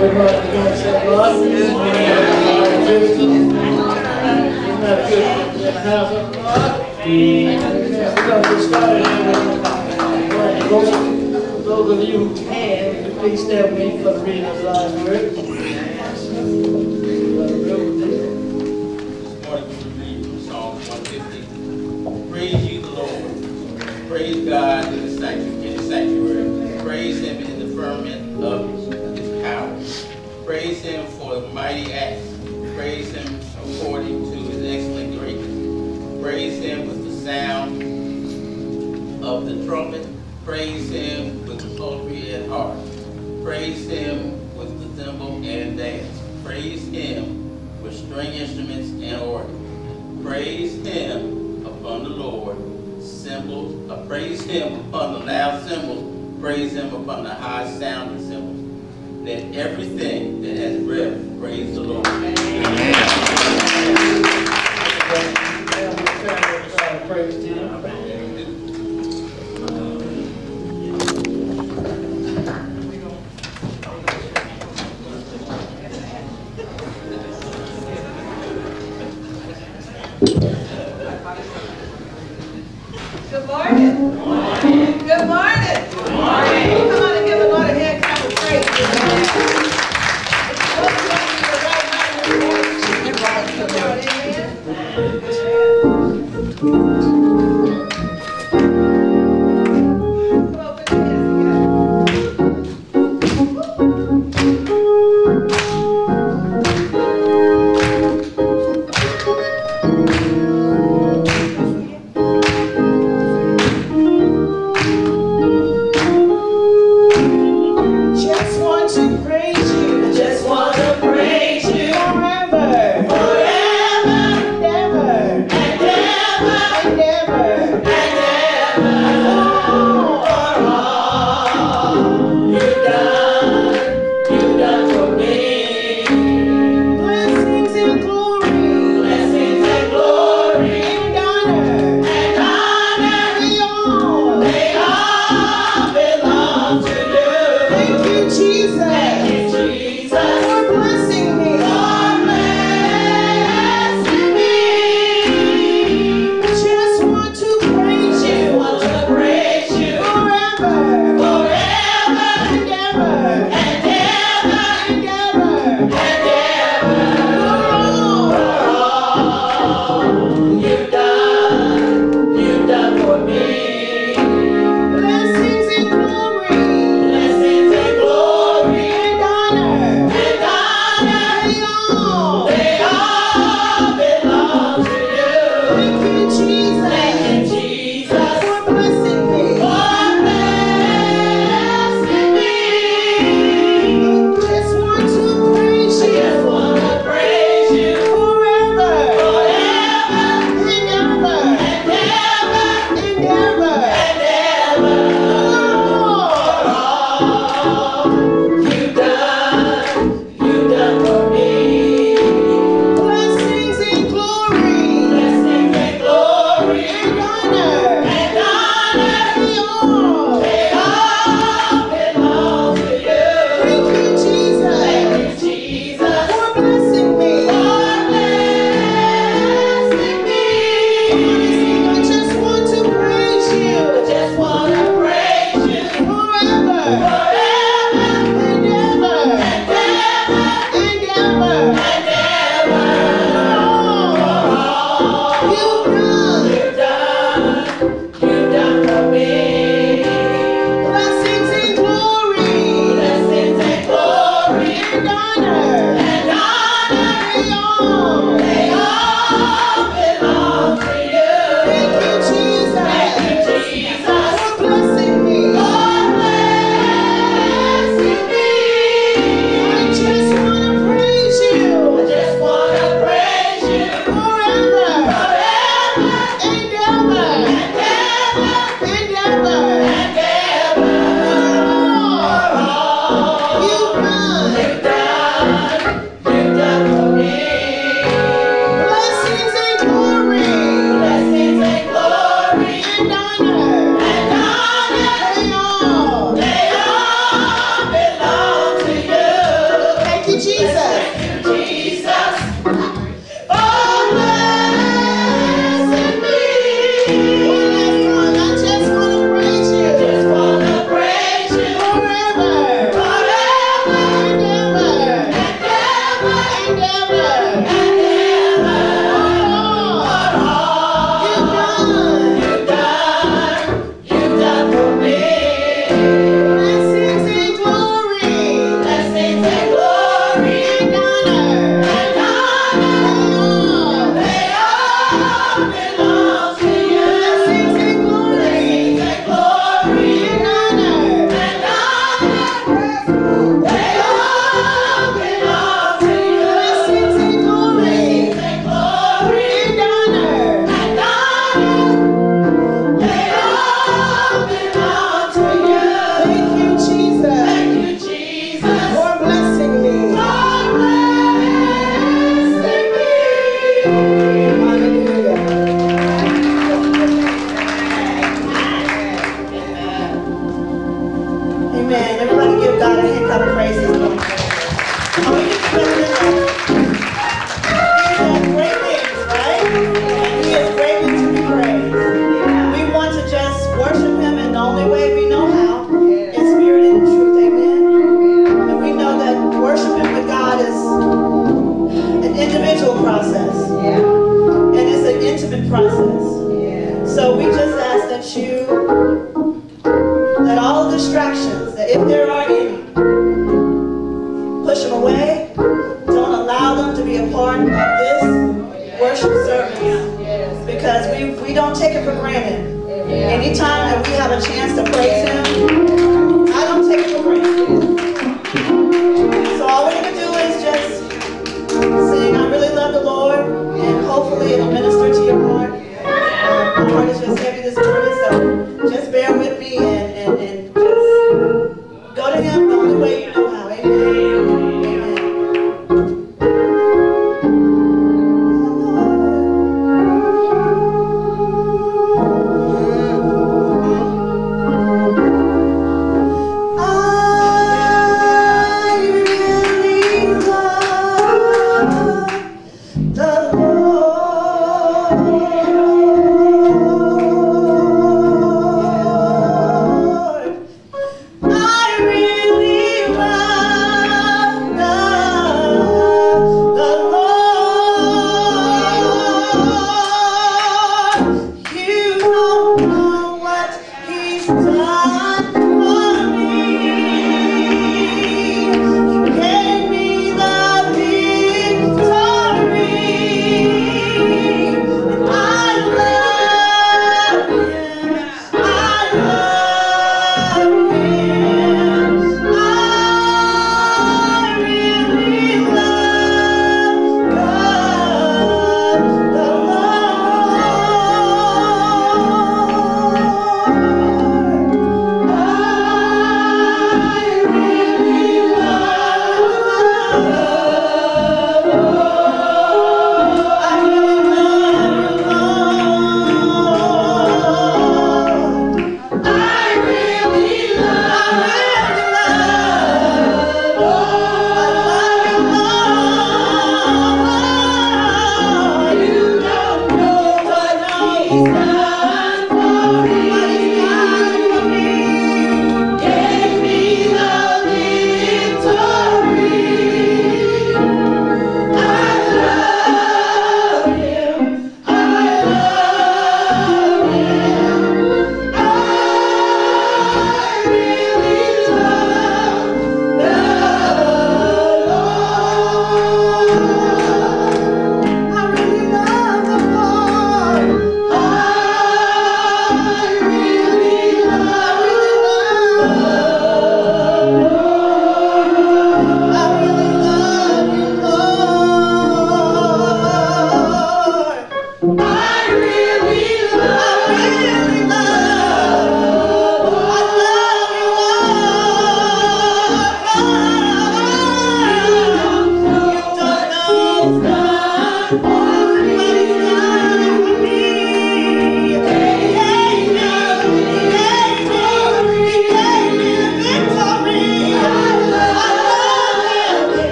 Good God? Amen. We're going to you for the the last word. This morning we read from Psalm 150. Praise you, the Lord. Praise God Praise Him for the mighty acts. Praise Him according to His excellent greatness. Praise Him with the sound of the trumpet. Praise Him with the psaltery and harp. Praise Him with the cymbal and dance. Praise Him with string instruments and organ. Praise him upon the Lord, cymbals, uh, praise him upon the loud cymbals, praise him upon the high sounding cymbals. Let everything that has breath praise the Lord. Amen. to you.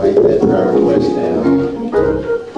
Wipe that driver's waist down.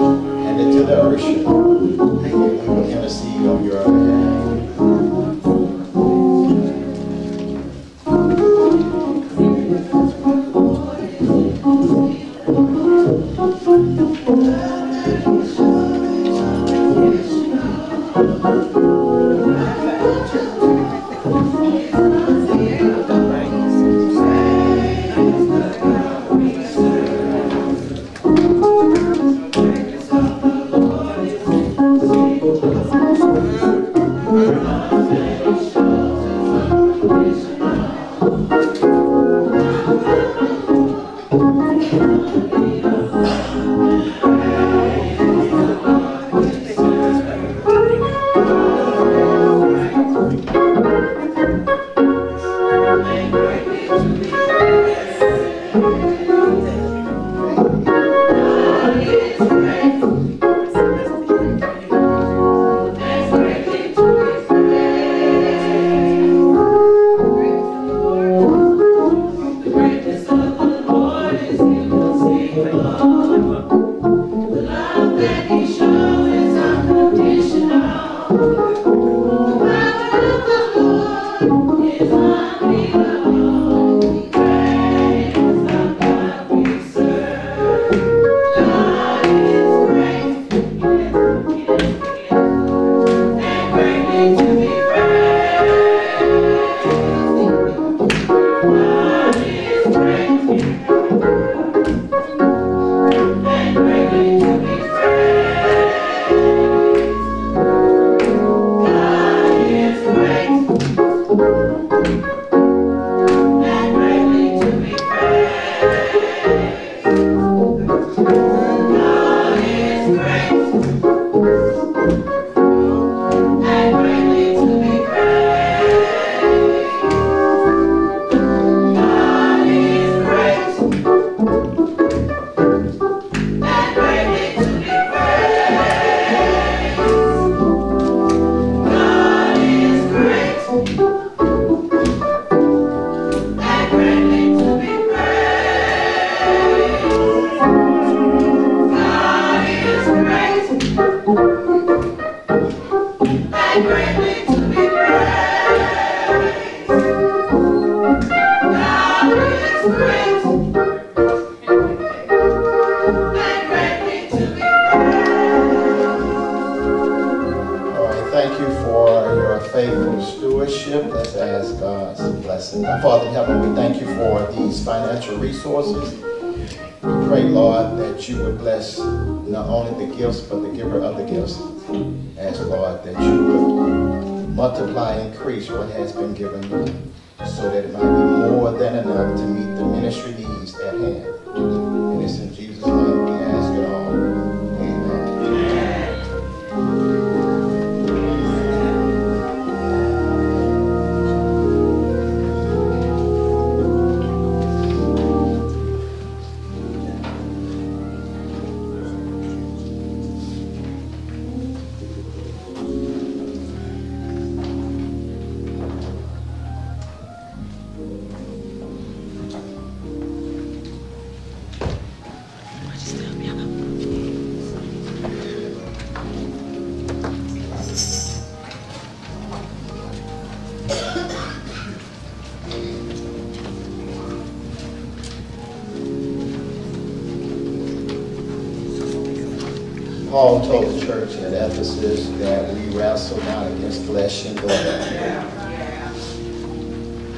Paul told the church at Ephesus that we wrestle not against flesh and blood,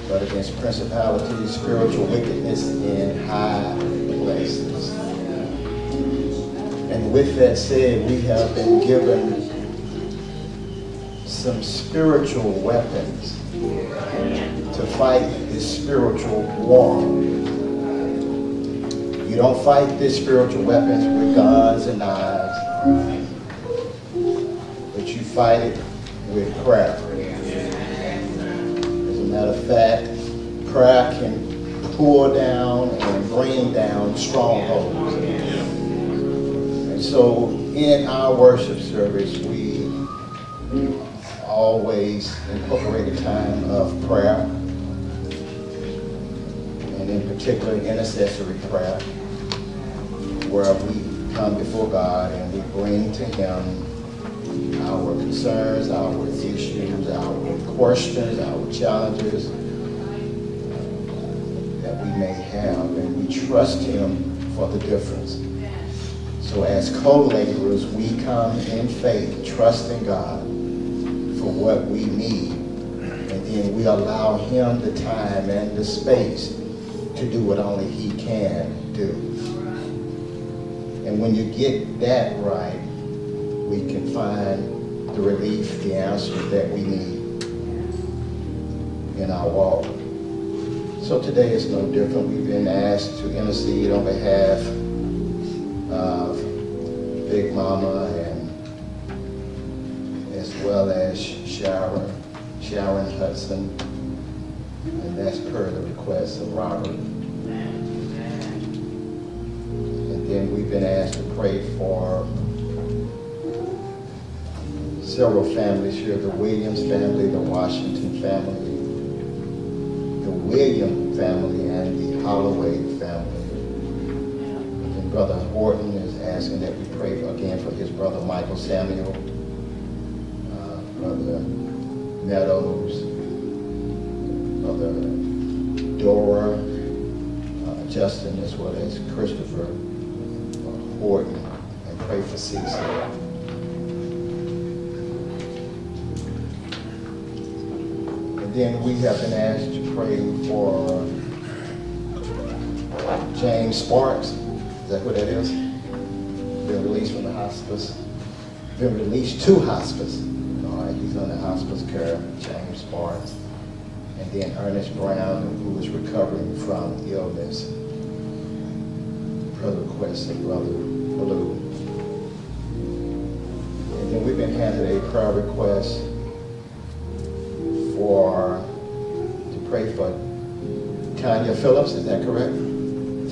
but against principalities, spiritual wickedness in high places. And with that said, we have been given some spiritual weapons to fight this spiritual war. You don't fight this spiritual weapons with guns and knives, fight it with prayer. As a matter of fact, prayer can pour down and bring down strongholds. And so in our worship service, we always incorporate a time of prayer, and in particular intercessory prayer, where we come before God and we bring to Him concerns, our issues, our questions, our challenges uh, that we may have, and we trust Him for the difference. So as co-laborers, we come in faith, trusting God for what we need. And then we allow him the time and the space to do what only he can do. And when you get that right, we can find the relief, the answer that we need in our walk. So today is no different. We've been asked to intercede on behalf of Big Mama and as well as Sharon, Sharon Hudson, and that's per the request of Robert. And then we've been asked to pray for several families here, the Williams family, the Washington family, the William family, and the Holloway family. And Brother Horton is asking that we pray again for his brother Michael Samuel, uh, Brother Meadows, then we have been asked to pray for uh, James Sparks. Is that what that is? Been released from the hospice. Been released to hospice. All right, he's under hospice care, James Sparks. And then Ernest Brown, who is recovering from illness. Brother request of Brother Blue. And then we've been handed a prayer request Phillips, is that correct?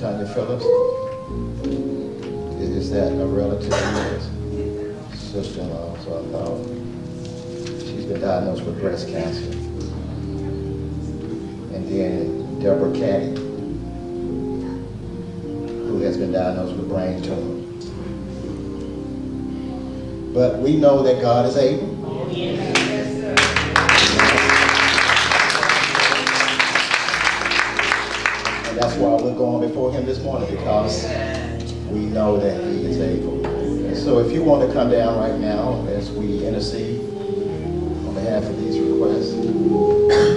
Tanya Phillips? Is that a relative of yours? Sister-in-law, so I thought. She's been diagnosed with breast cancer. And then Deborah Caddy, who has been diagnosed with brain tumor. But we know that God is able. Going before him this morning, because we know that he is able. So if you want to come down right now as we intercede on behalf of these requests.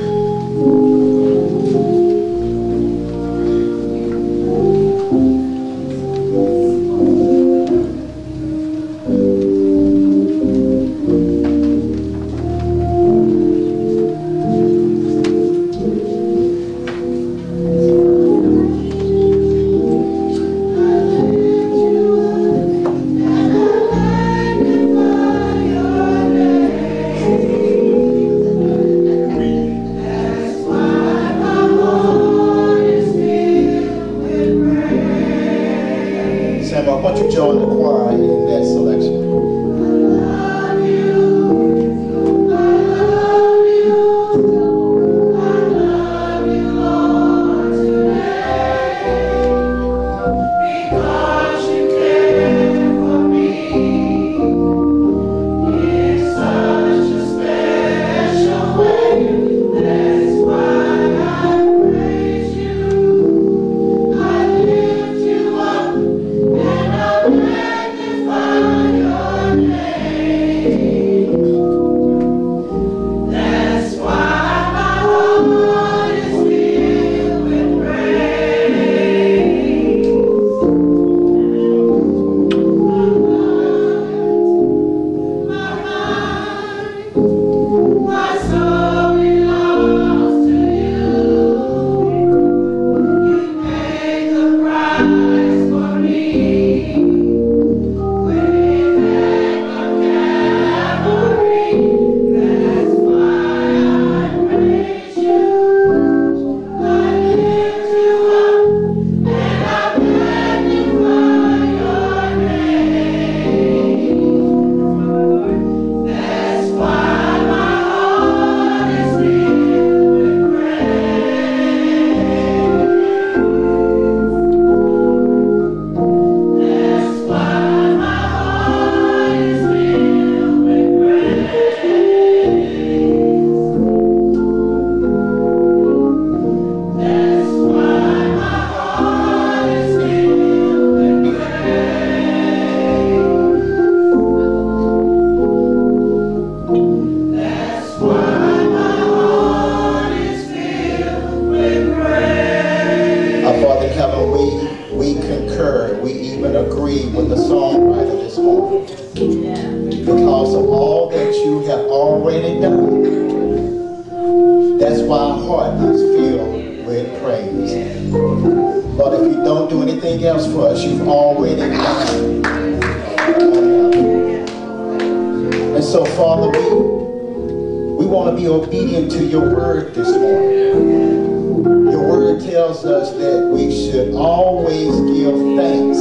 Tells us that we should always give thanks,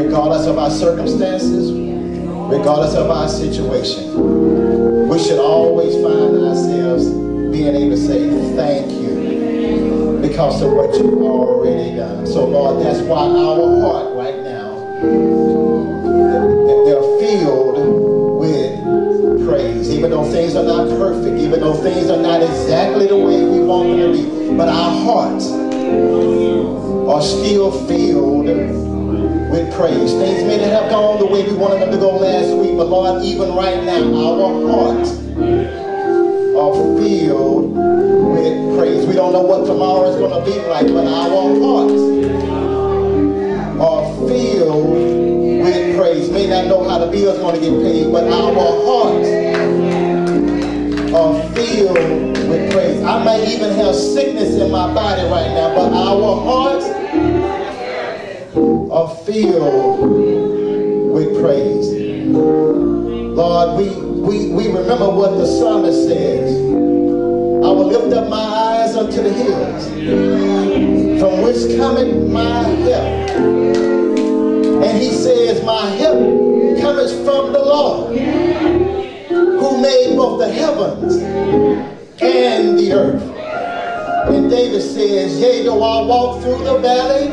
regardless of our circumstances, regardless of our situation. We should always find ourselves being able to say thank you because of what you've already done. So Lord, that's why our heart right now, they're filled with praise. Even though things are not perfect, even though things are not exactly the way we want them to be, but our hearts are still filled with praise. Things may not have gone the way we wanted them to go last week, but Lord, even right now, our hearts are filled with praise. We don't know what tomorrow is going to be like, but our hearts are filled with praise. May not know how the bill's going to get paid, but our hearts are filled with praise. I may even have sickness in my body right now, but our hearts are filled with praise. Lord, we, we, we remember what the psalmist says. I will lift up my eyes unto the hills, from which cometh my help. And he says, My help cometh from the Lord, who made both the heavens and the earth. And David says, Yea, though I walk through the valley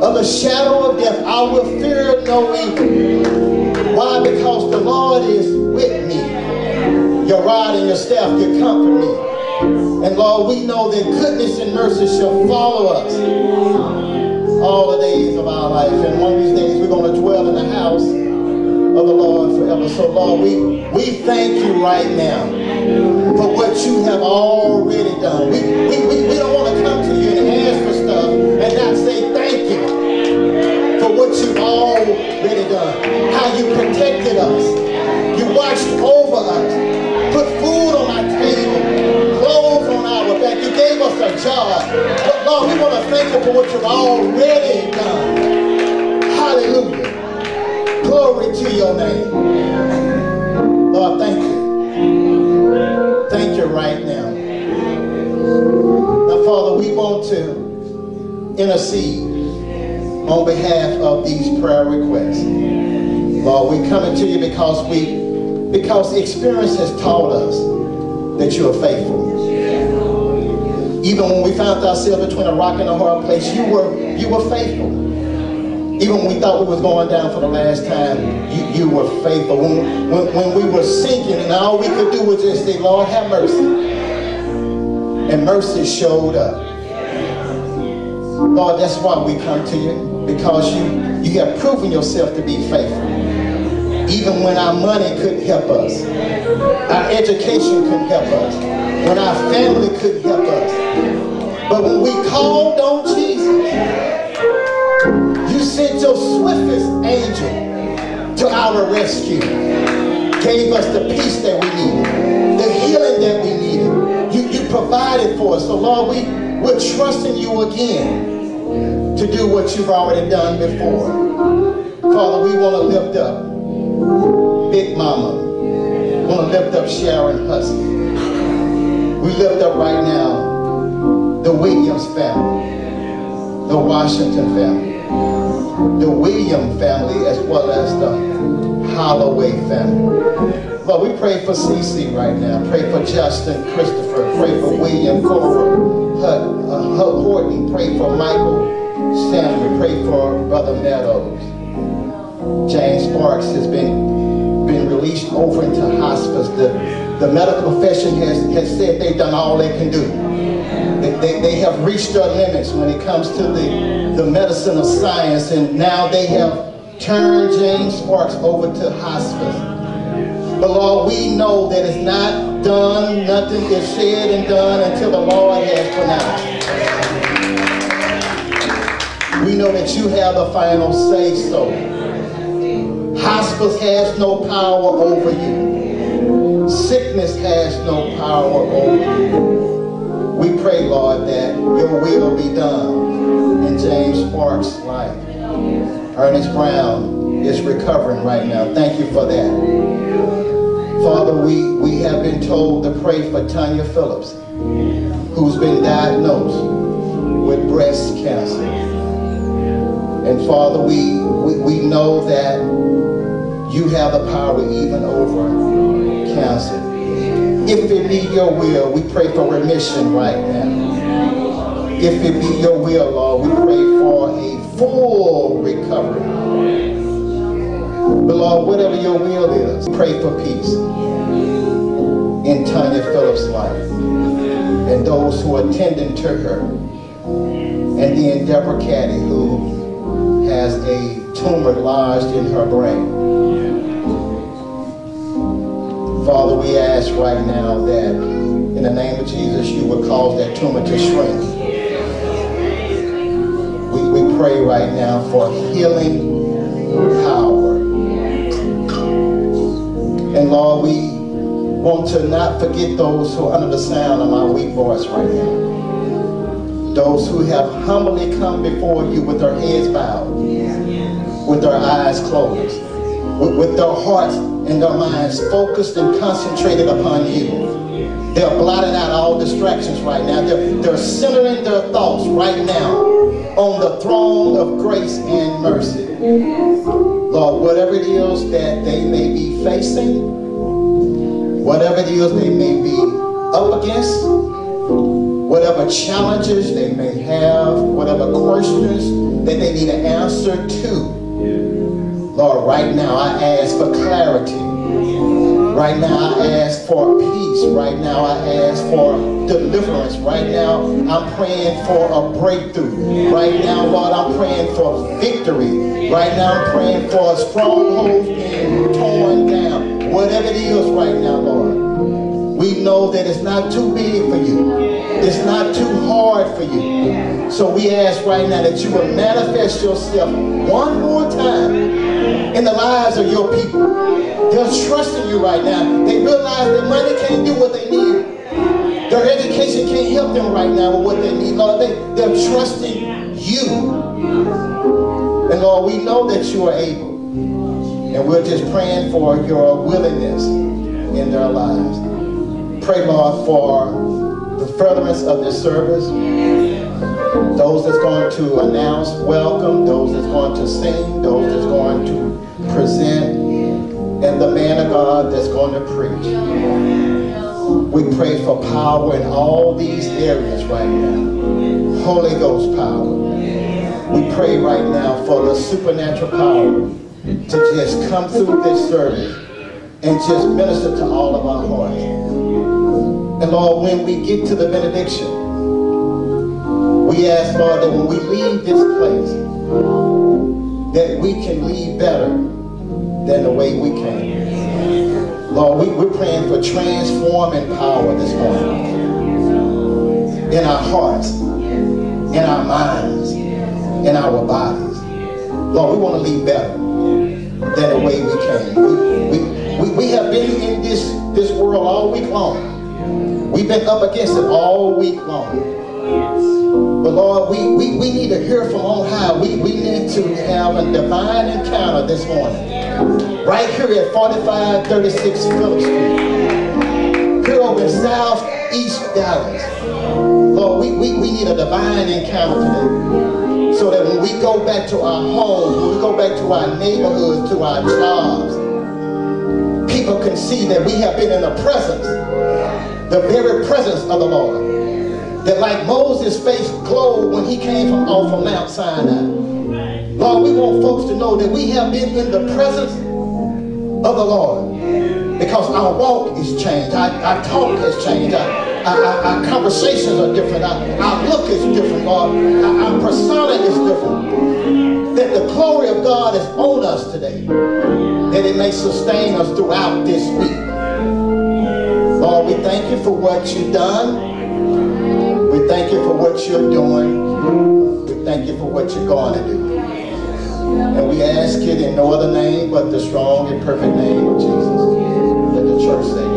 of the shadow of death, I will fear no evil. Why? Because the Lord is with me. Your rod and your staff, you comfort me. And Lord, we know that goodness and mercy shall follow us all the days of our life. And one of these days we're going to dwell in the house of the Lord forever. So Lord, we, we thank you right now for what you have already done. We, we, we, we don't want to come to you and ask for stuff and not say thank you for what you've already done. How you protected us. You watched over us. Put food on our table. Clothes on our back. You gave us a job. But Lord, we want to thank you for what you've already done. Hallelujah. Glory to your name. Lord, thank you. Thank you right now. Now, Father, we want to intercede on behalf of these prayer requests. Lord, we're coming to you because we because experience has taught us that you are faithful. Even when we found ourselves between a rock and a hard place, you were you were faithful. Even when we thought we was going down for the last time, you, you were faithful. When, when, when we were sinking and all we could do was just say, Lord, have mercy. And mercy showed up. Lord, that's why we come to you, because you, you have proven yourself to be faithful. Even when our money couldn't help us, our education couldn't help us, when our family couldn't help us. But when we called on you sent your swiftest angel to our rescue. Gave us the peace that we needed, the healing that we needed. You, you provided for us. So Lord, we, we're trusting you again to do what you've already done before. Father, we want to lift up Big Mama. We want to lift up Sharon Husky. We lift up right now the Williams family, the Washington family, the William family, as well as the Holloway family. Lord, we pray for Cece right now. Pray for Justin Christopher. Pray for William Cora Hut, uh, Horton. Pray for Michael Stanley. Pray for Brother Meadows. James Sparks has been been released over into hospice. The, the medical profession has, has said they've done all they can do. They, they, have reached their limits when it comes to the, the medicine of science, and now they have turned James Sparks over to hospice. But Lord, we know that it's not done, nothing is said and done until the Lord has pronounced. We know that you have the final say so. Hospice has no power over you. Sickness has no power over you. We pray, Lord, that your will be done in James Sparks' life. Ernest Brown is recovering right now. Thank you for that. Father, we, we have been told to pray for Tanya Phillips, who's been diagnosed with breast cancer. And Father, we, we, we know that you have the power even over cancer. If it be your will, we pray for remission right now. If it be your will, Lord, we pray for a full recovery. But Lord, whatever your will is, pray for peace in Tanya Phillips' life and those who are attending to her. And then Deborah Caddy, who has a tumor lodged in her brain. Father, we ask right now that in the name of Jesus, you would cause that tumor to shrink. We, we pray right now for healing power. And Lord, we want to not forget those who are under the sound of my weak voice right now. Those who have humbly come before you with their heads bowed, with their eyes closed, with, with their hearts and their minds focused and concentrated upon you. They're blotting out all distractions right now. They're, they're centering their thoughts right now on the throne of grace and mercy. Lord, whatever it is that they may be facing, whatever it is they may be up against, whatever challenges they may have, whatever questions that they need an answer to, Lord, right now I ask for clarity. Right now I ask for peace. Right now I ask for deliverance. Right now I'm praying for a breakthrough. Right now, Lord, I'm praying for victory. Right now I'm praying for a stronghold being torn down. Whatever it is right now, Lord, we know that it's not too big for you. It's not too hard for you. So we ask right now that you will manifest yourself one more time in the lives of your people. They're trusting you right now. They realize that money can't do what they need. Their education can't help them right now with what they need. Lord, they, they're trusting you. And Lord, we know that you are able. And we're just praying for your willingness in their lives. Pray, Lord, for the furtherance of this service. Those that's going to announce welcome, those that's going to sing, those that's going to present, and the man of God that's going to preach. We pray for power in all these areas right now. Holy Ghost power. We pray right now for the supernatural power to just come through this service and just minister to all of our hearts. And Lord, when we get to the benediction, we ask, that when we leave this place, that we can leave better than the way we came. Lord, we, we're praying for transforming power this morning in our hearts, in our minds, in our bodies. Lord, we want to leave better than the way we came. We, we, we, we have been in this, this world all week long. We've been up against it all week long. But Lord, we, we, we need to hear from on high. We, we need to have a divine encounter this morning. Right here at 4536 Phillips Street. Here over in Dallas. Lord, we, we, we need a divine encounter today. So that when we go back to our homes, when we go back to our neighborhoods, to our jobs, people can see that we have been in the presence, the very presence of the Lord that like Moses' face glowed when he came from off of Mount Sinai. Lord, we want folks to know that we have been in the presence of the Lord because our walk is changed, our, our talk has changed, our, our, our, conversations are different, our, our look is different, Lord, our, our persona is different. That the glory of God is on us today, that it may sustain us throughout this week. Lord, we thank you for what you've done. We thank you for what you're doing. We thank you for what you're going to do. And we ask it in no other name but the strong and perfect name of Jesus. Let the church say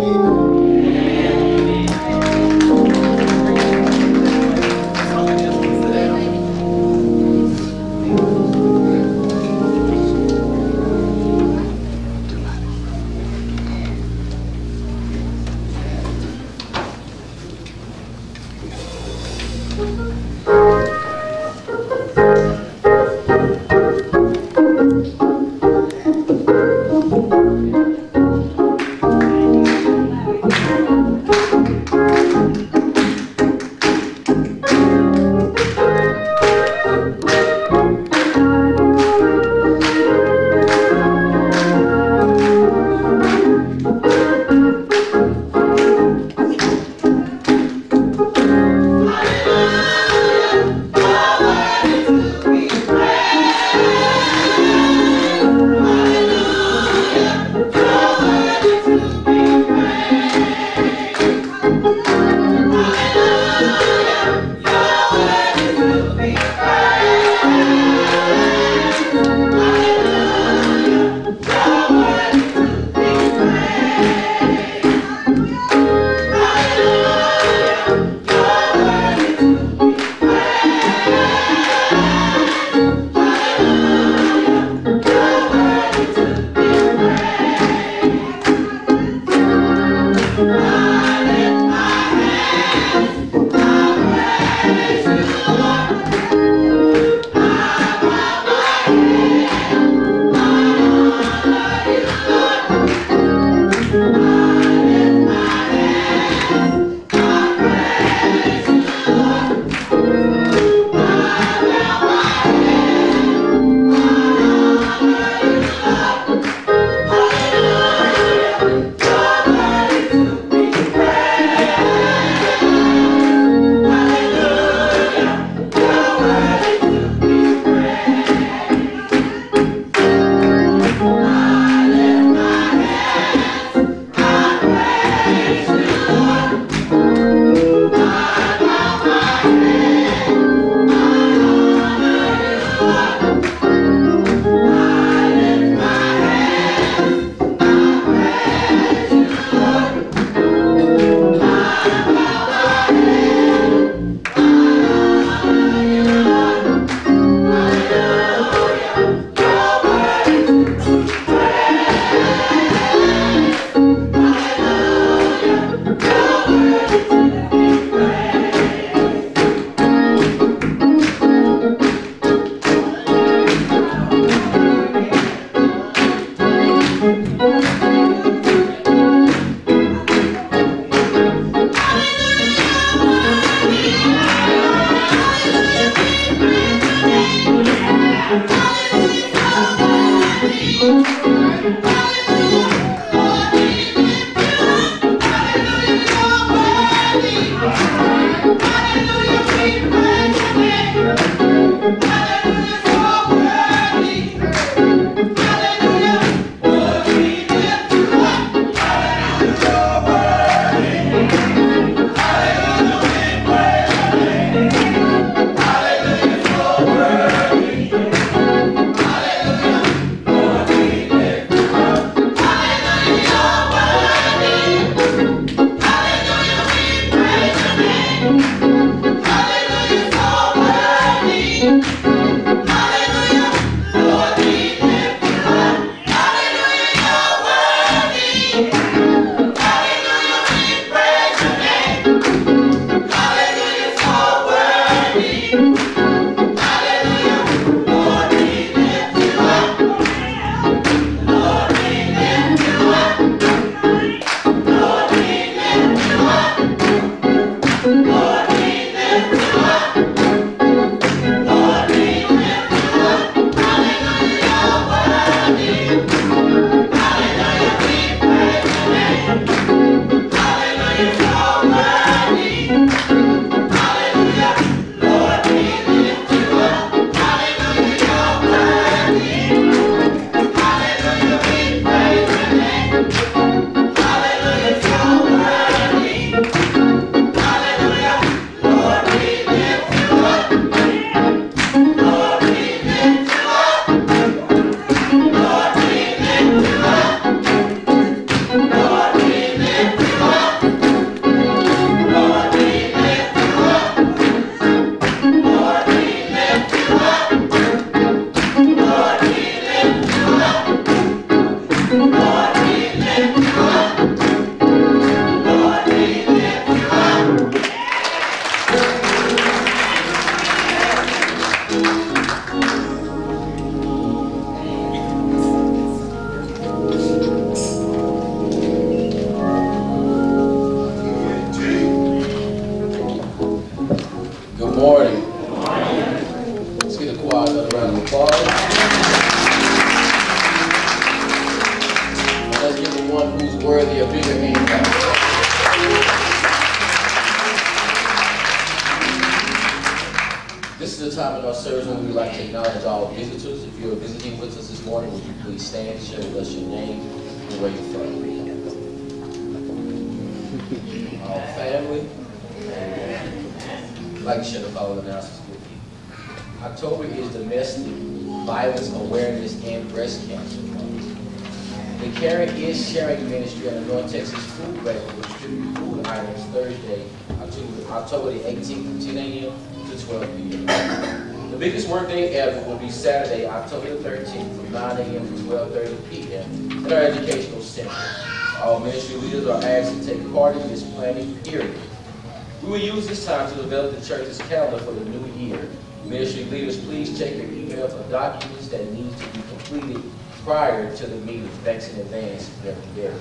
documents that need to be completed prior to the meeting. Thanks in advance, Reverend Gary.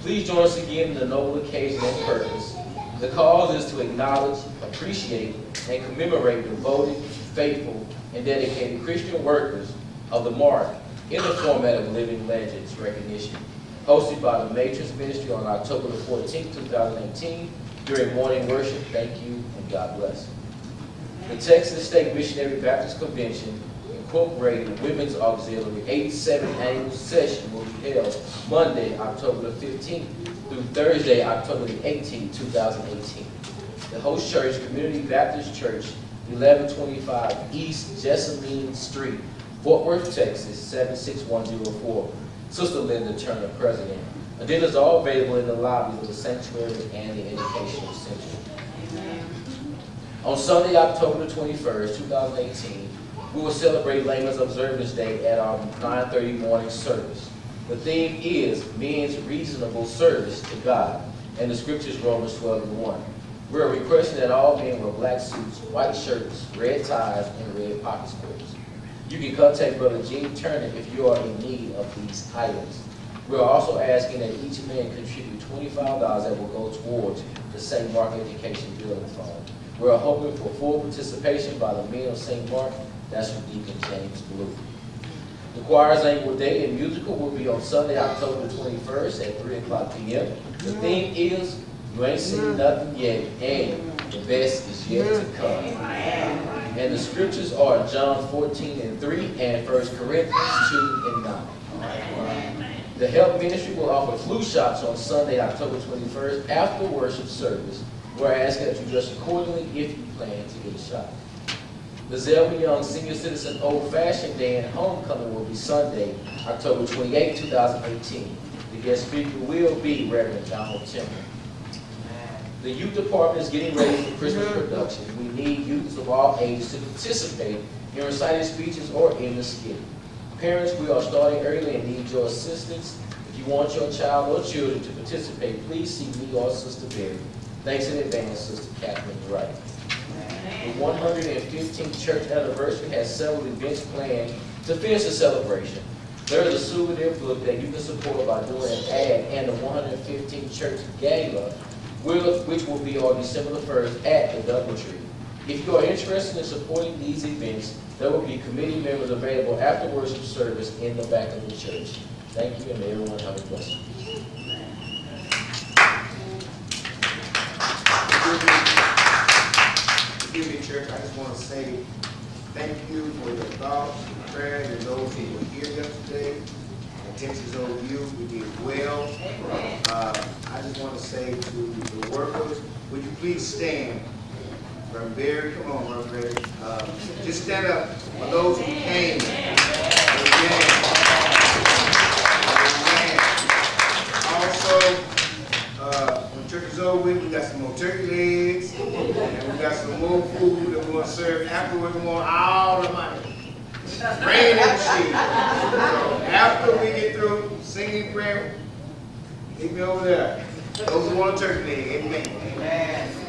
Please join us again in the noble occasion and purpose. The cause is to acknowledge, appreciate, and commemorate devoted, faithful, and dedicated Christian workers of the mark in the format of Living Legends recognition. Hosted by the Matrix Ministry on October the 14th, 2018, during morning worship. Thank you and God bless. The Texas State Missionary Baptist Convention Incorporated Women's Auxiliary 87th Annual Session will be held Monday, October the 15th through Thursday, October the 18th, 2018. The host church, Community Baptist Church, 1125 East Jessamine Street, Fort Worth, Texas, 76104. Sister Linda Turner, President. Agendas are all available in the lobby of the sanctuary and the educational center. On Sunday, October the 21st, 2018, we will celebrate Layman's Observance Day at our 9:30 morning service. The theme is men's reasonable service to God, and the scriptures Romans 12 and 1. We are requesting that all men wear black suits, white shirts, red ties, and red pocket squares. You can contact Brother Gene Turner if you are in need of these items. We are also asking that each man contribute twenty-five dollars that will go towards the St. Mark Education Building Fund. We are hoping for full participation by the men of St. Mark, that's from Deacon James Blue. The choir's annual day and musical will be on Sunday, October twenty-first at three o'clock P.M. The theme is, you ain't seen nothing yet, and the best is yet to come. And the scriptures are John fourteen and three and 1 Corinthians two and nine. The Help Ministry will offer flu shots on Sunday, October 21st, after worship service. We're asking that you dress accordingly if you plan to get a shot. The Zelma Young Senior Citizen Old Fashioned Day and Homecoming will be Sunday, October 28, 2018. The guest speaker will be Reverend Donald Timmer. The youth department is getting ready for Christmas production. We need youths of all ages to participate in reciting speeches or in the skit. Parents, we are starting early and need your assistance. If you want your child or children to participate, please see me or Sister Berry. Thanks in advance, Sister Catherine Wright. The 115th church anniversary has several events planned to finish the celebration. There is a souvenir book that you can support by doing an ad and the 115th church gala, which will be on December the 1st at the Doubletree. If you are interested in supporting these events, there will be committee members available after worship service in the back of the church. Thank you, and may everyone have a blessing. Forgive me, church, I just want to say thank you for your thoughts, your prayers, and those who were here yesterday. Attention of you, we did well. Uh, I just want to say to the workers, would you please stand? Reverend Barry, come on, Reverend Barry. Uh, Just stand up for those who came. Amen. Also, uh, when church is over, with, we got some more turkey legs, and we got some more food that we're gonna serve afterward. We want all the money. Rain and. So after we get through singing prayer, meet me over there. Those who want a turkey leg, amen. Amen.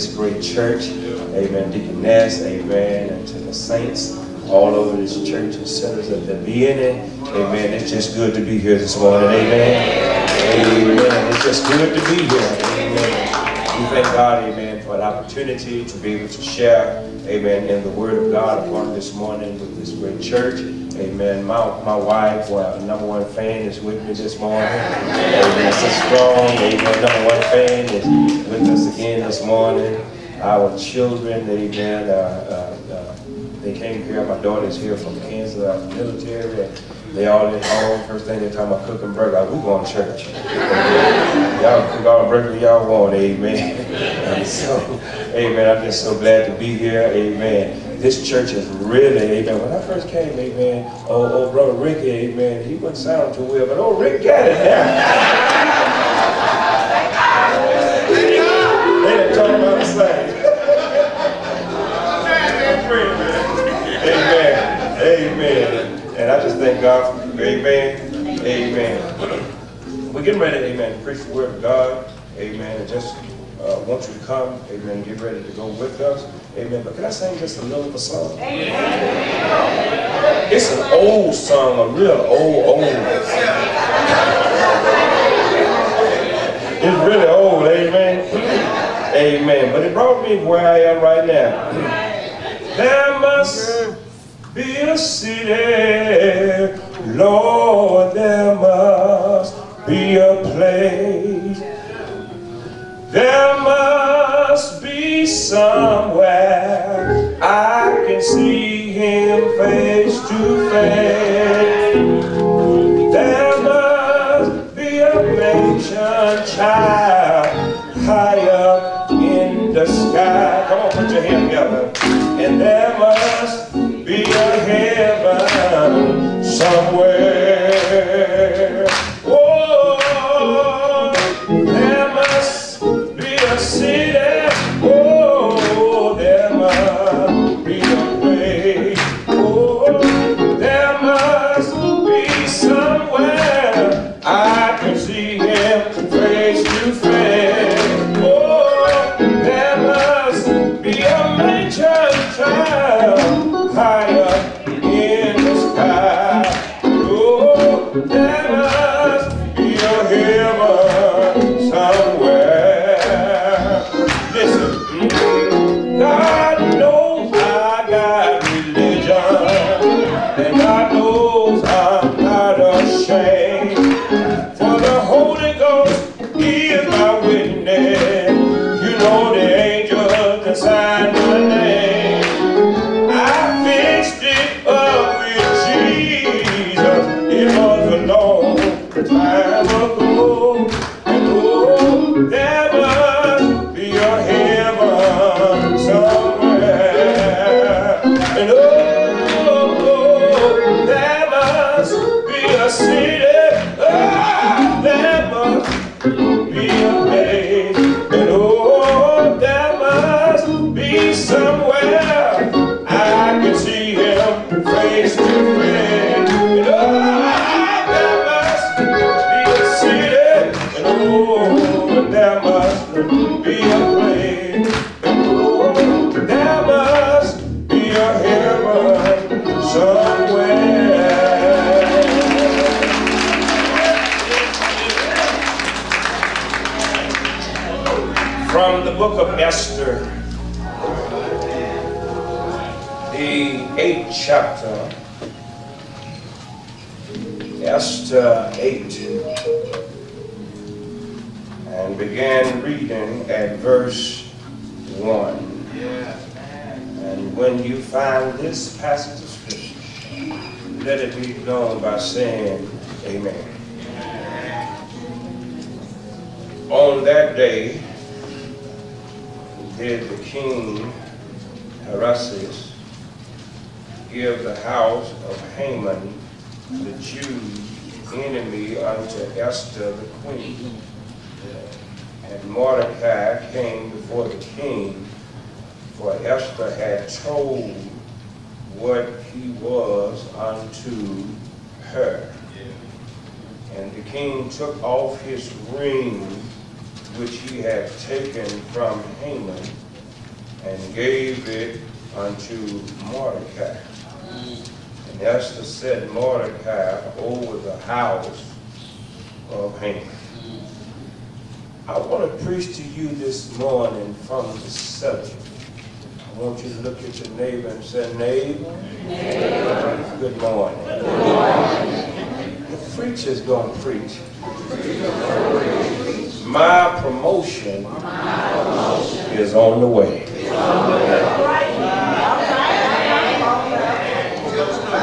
This great church, amen, Deacon Ness, amen, and to the saints all over this church and sinners that there be in amen. It's just good to be here this morning, amen. Amen. It's just good to be here, amen. We thank God, amen, for an opportunity to be able to share, amen, in the word of God upon this morning with this great church. Amen. My, my wife, well, number one fan, is with me this morning. Amen. So strong. Amen. Number one fan is with us again this morning. Our children, amen, uh, uh, uh, they came here. My daughter's here from Kansas, military. They all at home. First thing they're talking about cooking burger. We going to church. y'all cook all burger y'all want. Amen. So, amen. I'm just so glad to be here. Amen this church is really, amen. When I first came, amen, oh, oh brother Ricky, amen, he wasn't sound too well, but oh, Rick got it now. they didn't talk about the same. amen, amen. And I just thank God for you, amen, amen. We're getting ready, amen, to preach the word of God, amen, and just uh, want you come, amen, get ready to go with us. Amen. But can I sing just a little of a song? Amen. It's an old song, a real old, old. It's really old, amen. Amen. But it brought me where I am right now. There must be a city, Lord, there must be a place. There must be somewhere I can see him face to face. There must be a mansion child high up in the sky. Come on, put your hand together. And there must be a heaven on the way.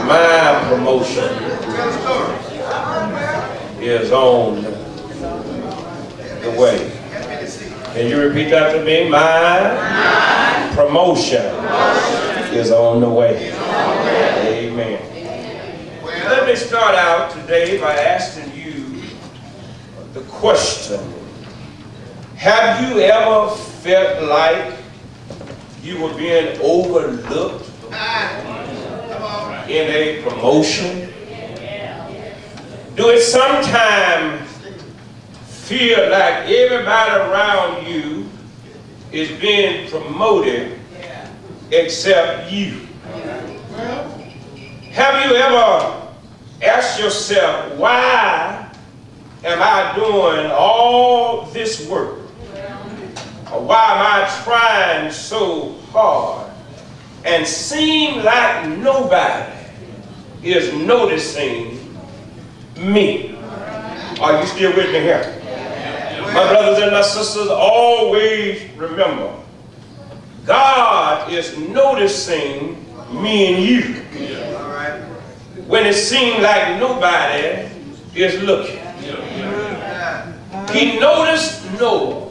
My promotion is on the way. Can you repeat that to me? My promotion is on the way. Amen. Let me start out today by asking you the question. Have you ever felt like you were being overlooked in a promotion? Do it sometimes feel like everybody around you is being promoted except you? Have you ever asked yourself, why am I doing all this work? Why am I trying so hard and seem like nobody is noticing me? Are you still with me here? My brothers and my sisters, always remember, God is noticing me and you. When it seems like nobody is looking. He noticed Noah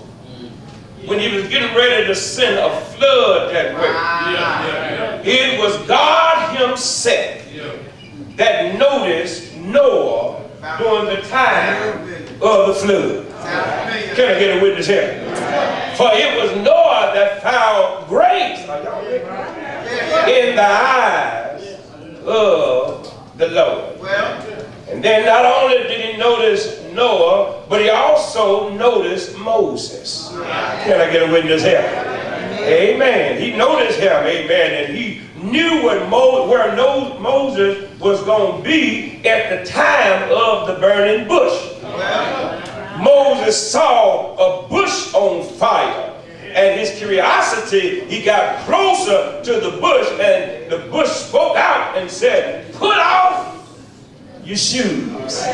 when he was getting ready to send a flood that way. Ah. It was God himself that noticed Noah during the time of the flood. Can I get a witness here? For it was Noah that found grace in the eyes of the Lord. And then not only did he notice Noah, but he also noticed Moses. Can I get a witness here? Amen. He noticed him, amen, and he knew what Mo where no Moses was going to be at the time of the burning bush. Moses saw a bush on fire. And his curiosity, he got closer to the bush, and the bush spoke out and said, Put off your shoes.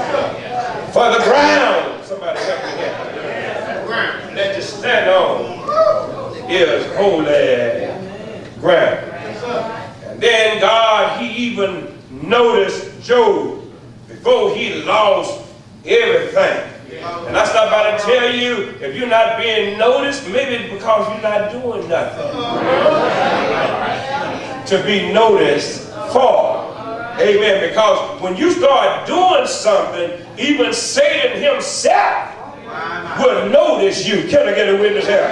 For the ground, somebody help me here. That you stand on is holy ground. And then God, he even noticed Job before he lost everything. And I stop by to tell you, if you're not being noticed, maybe it's because you're not doing nothing to be noticed for. Amen. Because when you start doing something, even Satan himself will notice you. Can I get a witness here?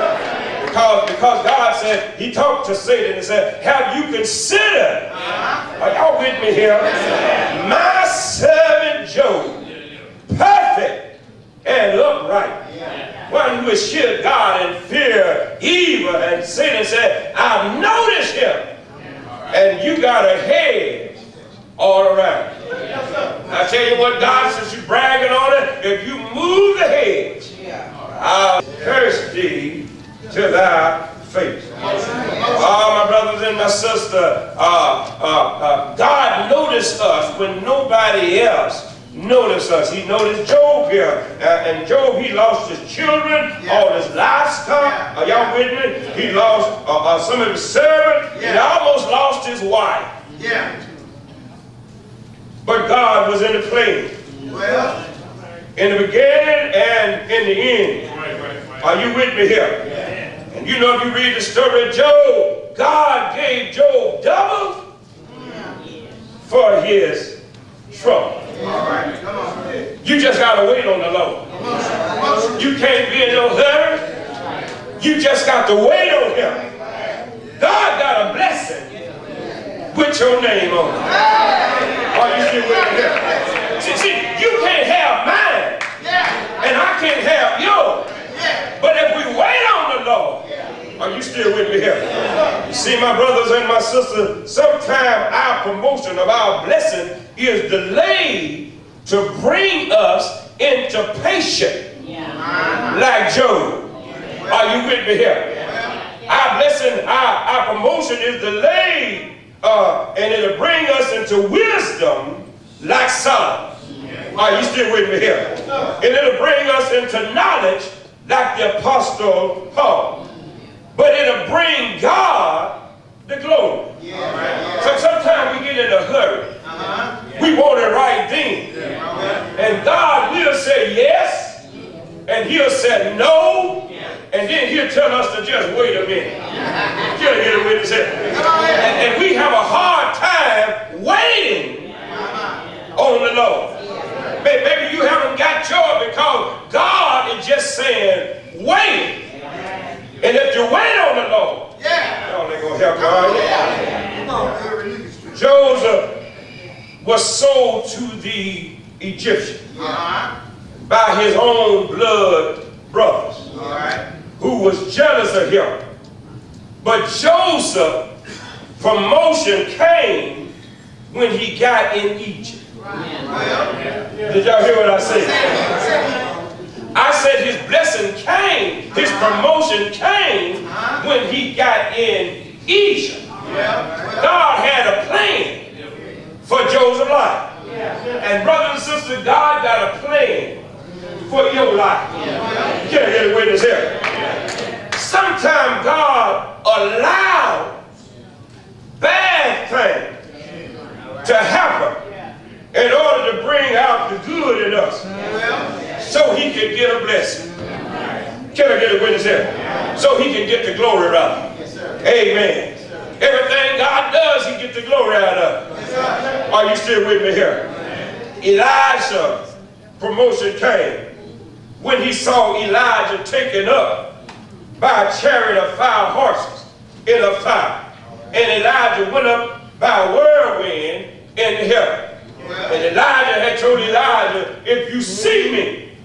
Because, because God said, he talked to Satan and said, have you considered, are y'all with me here? My servant Job, perfect and upright. One who eschewed God and fear evil. And Satan said, I've noticed him. And you got a head all around. I tell you what, God, since you bragging on it, if you move the hedge, I'll curse thee to thy face. Oh, my brothers and my sister, uh, uh, uh, God noticed us when nobody else notice us. He noticed Job here. Uh, and Job, he lost his children, Yeah. all his livestock. Yeah. Are y'all with me? He lost uh, uh, some of his servants. He almost lost his wife. Yeah. But God was in the play. Well, In the beginning and in the end. Are you with me here? And you know if you read the story of Job, God gave Job double for his trouble. You just got to wait on the Lord. You can't be in no hurry. You just got to wait on him. God got a blessing with your name on it. Are you still with me here? See, see, you can't have mine, and I can't have yours. But if we wait on the Lord, are you still with me here? You see, my brothers and my sisters, sometimes our promotion of our blessing is delayed to bring us into patience, like Job. Are you with me here? Our blessing, our, our promotion is delayed, uh, and it'll bring us into wisdom like Solomon. Are you still with me here? And it'll bring us into knowledge like the Apostle Paul. But it'll bring God the glory. So sometimes we get in a hurry. We want it right then. And God will say yes, and he'll say no, and then he'll tell us to just wait a minute. Can I get a witness here? And, and we have a hard time waiting on the Lord. Maybe you haven't got yours because God is just saying, wait. And if you wait on the Lord, Yeah. y'all ain't gonna help God. Come on. Good. Joseph was sold to the Egyptians Uh-huh. By his own blood brothers All right. who was jealous of him. But Joseph, promotion came when he got in Egypt. Did y'all hear what I said? I said his blessing came, his promotion came when he got in Egypt. God had a plan for Joseph's life. And brothers and sisters, God got a plan for your life. Can I get a witness here? Sometimes God allows bad things to happen in order to bring out the good in us so he can get a blessing. Can I get a witness here? So he can get the glory out of it. Amen. Everything God does, he gets the glory out of it. Are you still with me here? Elisha, promotion came when he saw Elijah taken up by a chariot of five horses in a fire. And Elijah went up by a whirlwind in heaven. And Elisha had told Elijah, if you see me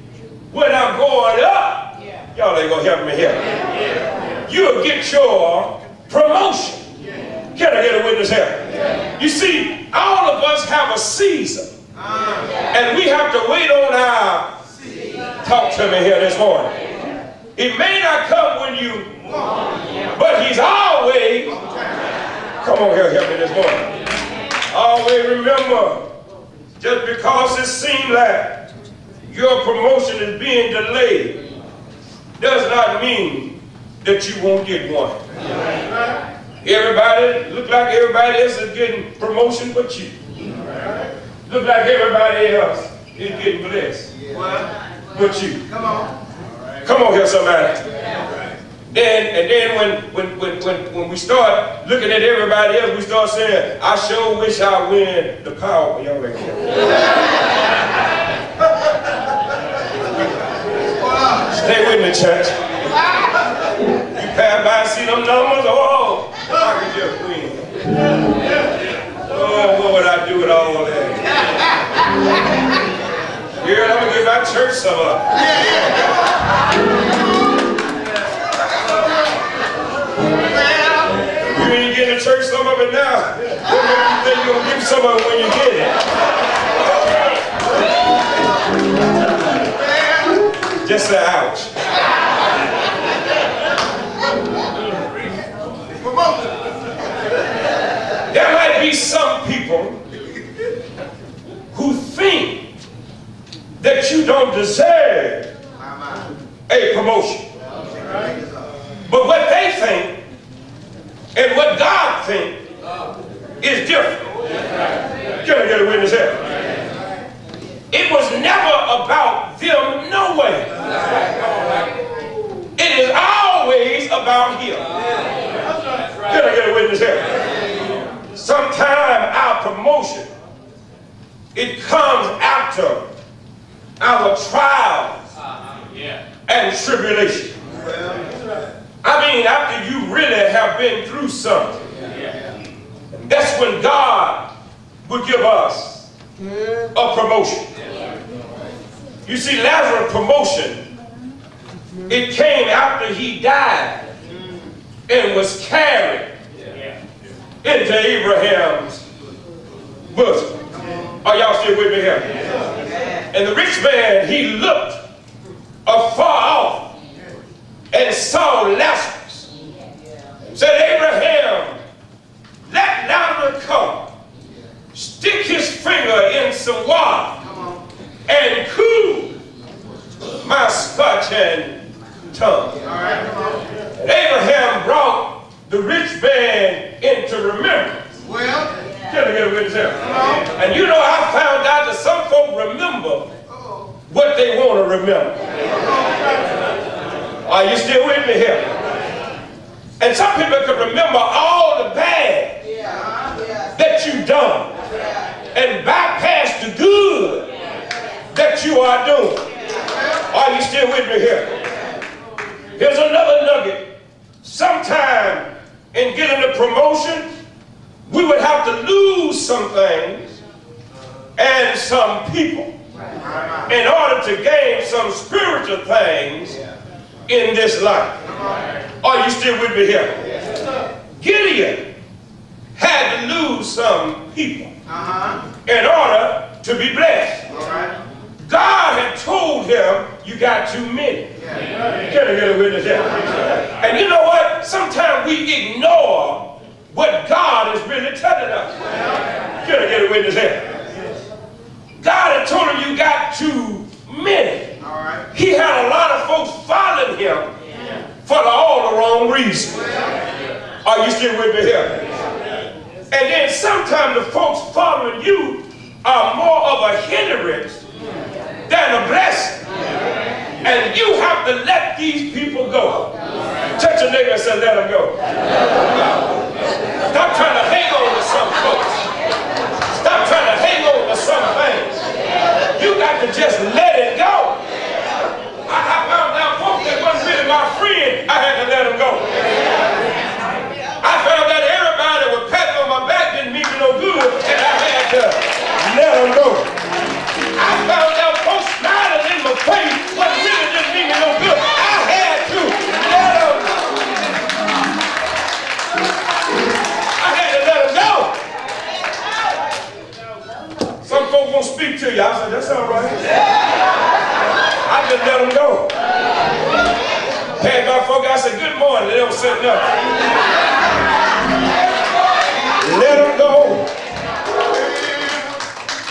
when I'm going up, y'all ain't gonna help me here. You'll get your promotion. Can I get a witness here? You see, all of us have a season. And we have to wait on our talk to me here this morning. It may not come when you want, but he's always come on here help me this morning. Always remember just because it seems like your promotion is being delayed does not mean that you won't get one. Everybody, look like everybody else is getting promotion but you. Look like everybody else is getting blessed but you. Come on. Come on here, somebody. Then and then when when when when when we start looking at everybody else, we start saying, "I sure wish I win the power." Y'all ain't Stay with me, church. You pass by and see them numbers, oh, I could just win. Oh, what would I do with all that? Girl, I'm gonna give my church some up. You ain't getting the church some of it now. What make you think you're gonna give some of it when you get it? Just say ouch. There might be some people who think don't deserve My, my. a promotion. But what they think and what God thinks is different. Can I get a witness here? It was never about them, no way. It is always about Him. Can I get a witness here? Sometimes our promotion, it comes after our trials uh-huh. and tribulation. I mean, after you really have been through something, that's when God would give us a promotion. You see, Lazarus' promotion, it came after he died and was carried into Abraham's bosom. Are y'all still with me here? And the rich man, he looked afar off and saw Lazarus. Said, Abraham, let Lazarus come. Stick his finger in some water and cool my scorching tongue. And Abraham brought the rich man into remembrance. Well, Can I get a witness here? And you know, I found out that some folk remember what they want to remember. Are you still with me here? And some people can remember all the bad that you've done and bypass the good that you are doing. Are you still with me here? Here's another nugget. Sometime in getting a promotion, we would have to lose some things and some people in order to gain some spiritual things in this life. Are you still with me here? Gideon had to lose some people uh-huh. in order to be blessed. God had told him, you got too many. Can I get a witness here? And you know what? Sometimes we ignore what God is really telling us. Can I get a witness here? God had told him you got too many. Right. He had a lot of folks following him for all the wrong reasons. Are you still with me here? And then sometimes the folks following you are more of a hindrance than a blessing. And you have to let these people go. Touch your neighbor and say, let them go. Stop trying to hang on to some folks. Stop trying to hang on to some things. You got to just let you. I said, that's all right. I just let them go. Had my folk, I said, good morning. They don't say nothing. Let them go.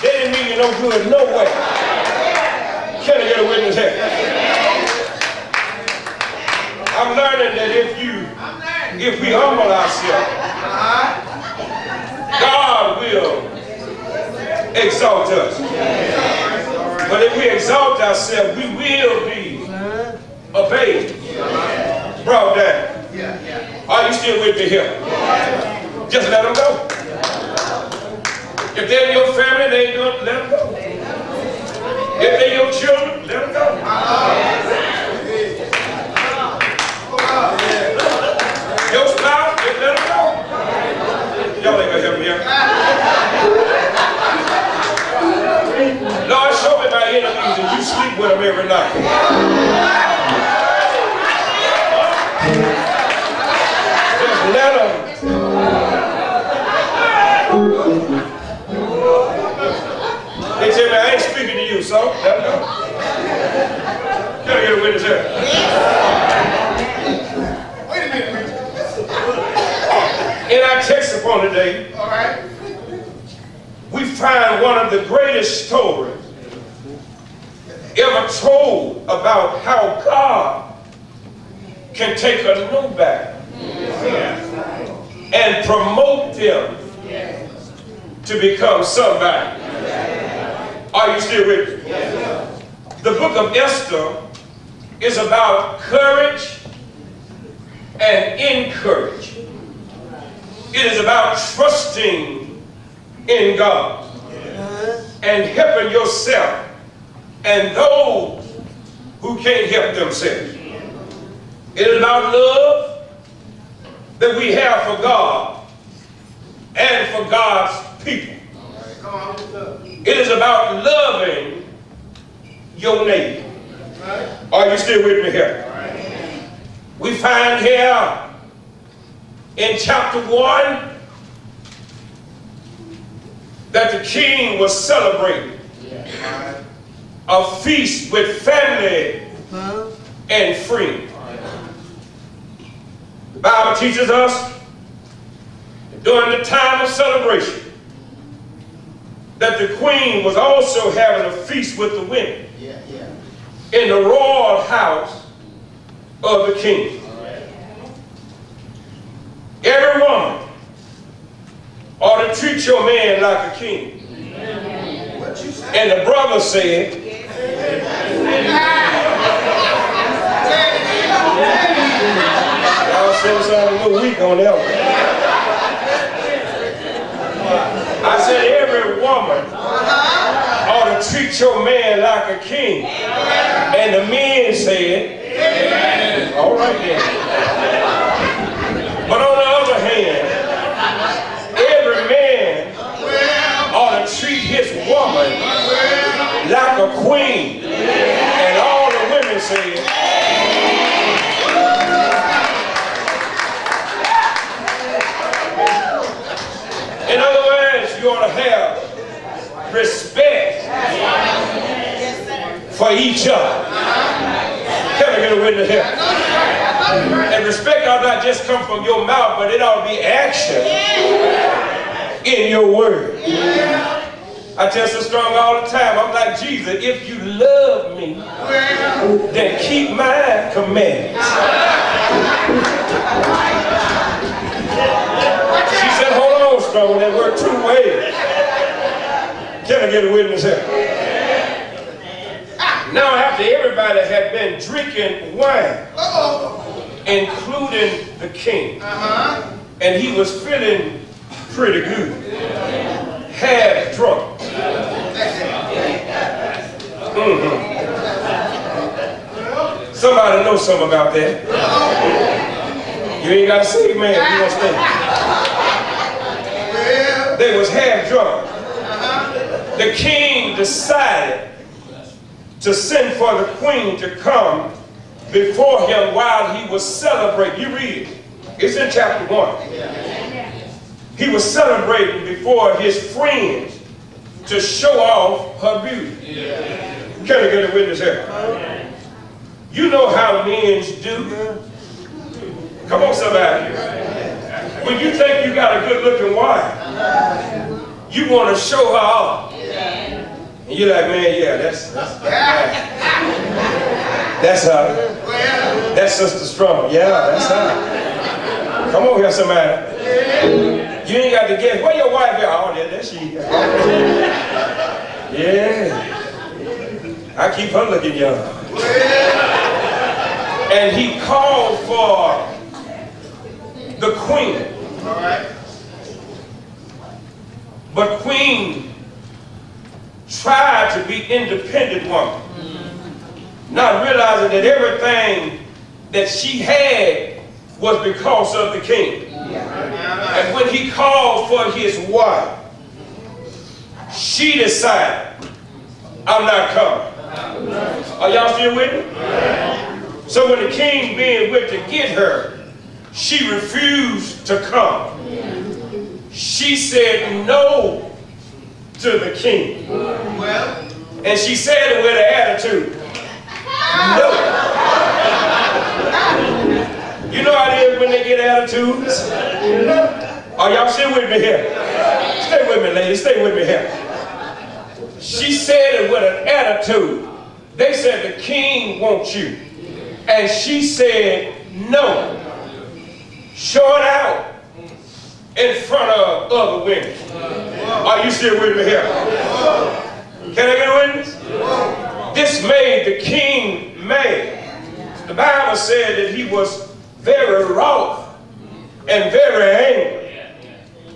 They didn't mean you no good, no way. Can I get a witness here? I'm learning that if you, if we humble ourselves, uh-huh. God will exalt us. But if we exalt ourselves, we will be obeyed, brought down. Are you still with me here? Just let them go. If they're your family, they ain't doing, let them go. If they're your children, let them go. Your spouse, just let them go. Y'all ain't gonna help me here. Lord, show me my enemies sleep with them every night. Just let them. They tell me I ain't speaking to you, so let them go. Can I get a witness here? Wait a minute. In our text upon today, All right. we find one of the greatest stories ever told about how God can take a nobody and promote them to become somebody. Are you still with me? The book of Esther is about courage and encourage. It is about trusting in God and helping yourself and those who can't help themselves. It is about love that we have for God and for God's people. It is about loving your neighbor. Are you still with me here? We find here in chapter 1 that the king was celebrating a feast with family and friends. The Bible teaches us during the time of celebration that the queen was also having a feast with the women in the royal house of the king. Every woman ought to treat your man like a king. And the brother said, I said every woman ought to treat your man like a king. And the men said, all right then. But on the other hand, every man ought to treat his woman like a queen. Women said, In other words, you ought to have respect for each other. Can I get a witness here? And respect ought not just come from your mouth, but it ought to be action in your word. I tell Sister Strong all the time, I'm like Jesus, if you love me, then keep my commandments. She said, hold on, Strong, that work two ways. Can I get a witness here? Now after everybody had been drinking wine, including the king, uh-huh. and he was feeling pretty good, half drunk. Mhm. Somebody knows something about that. You ain't got to say man, you gonna stay. They was half drunk. The king decided to send for the queen to come before him while he was celebrating. You read it. It's in chapter 1. He was celebrating before his friends to show off her beauty. Can I get a witness here? You know how men do. Come on, somebody. When you think you got a good looking wife, you want to show her off. And you're like, man, yeah, that's that's that's her. That's Sister Strong. Yeah, that's her. Come on here, somebody. You ain't got to guess. Where your wife at? Oh, there, there she. Yeah. I keep her looking young. And he called for the queen. All right. But queen tried to be independent woman. Not realizing that everything that she had was because of the king. And when he called for his wife, she decided, I'm not coming. Are y'all still with me? So when the king being went to get her, she refused to come. She said no to the king. Well, And she said it with an attitude. No. You know how it is when they get attitudes? Are y'all still with me here? Stay with me, ladies. Stay with me here. She said it with an attitude. They said, the king wants you. And she said, no. Show it out in front of other women. Are you still with me here? Can I get a witness? This made the king mad. The Bible said that he was very wroth and very angry.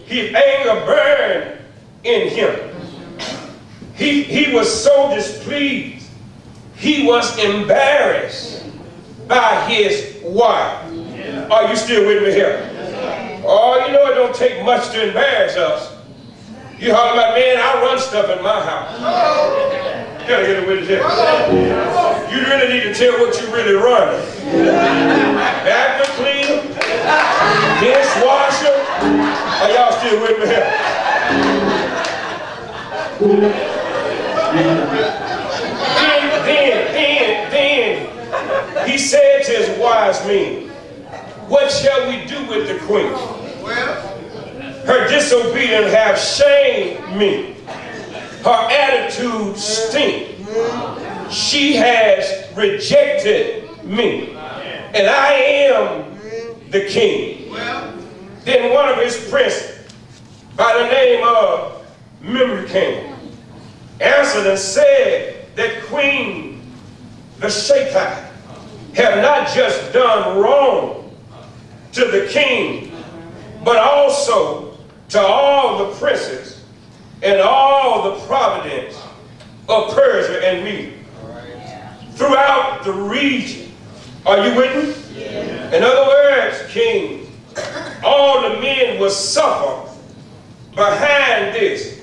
His anger burned in him. He, he was so displeased. He was embarrassed by his wife. Are you still with me here? Oh, you know it don't take much to embarrass us. You holler about, man, I run stuff in my house. Gotta get a witness here? You really need to tell what you really run. Vacuum cleaner, dishwasher. Still with me here? Then, then, then, then, he said to his wise men, what shall we do with the queen? Her disobedience have shamed me. Her attitude stink. She has rejected me. And I am the king. Then one of his princes, by the name of Memucan, answered and said that Queen the Vashti have not just done wrong to the king, but also to all the princes and all the providence of Persia and me Throughout the region. Are you with me? In other words, king, all the men will suffer behind this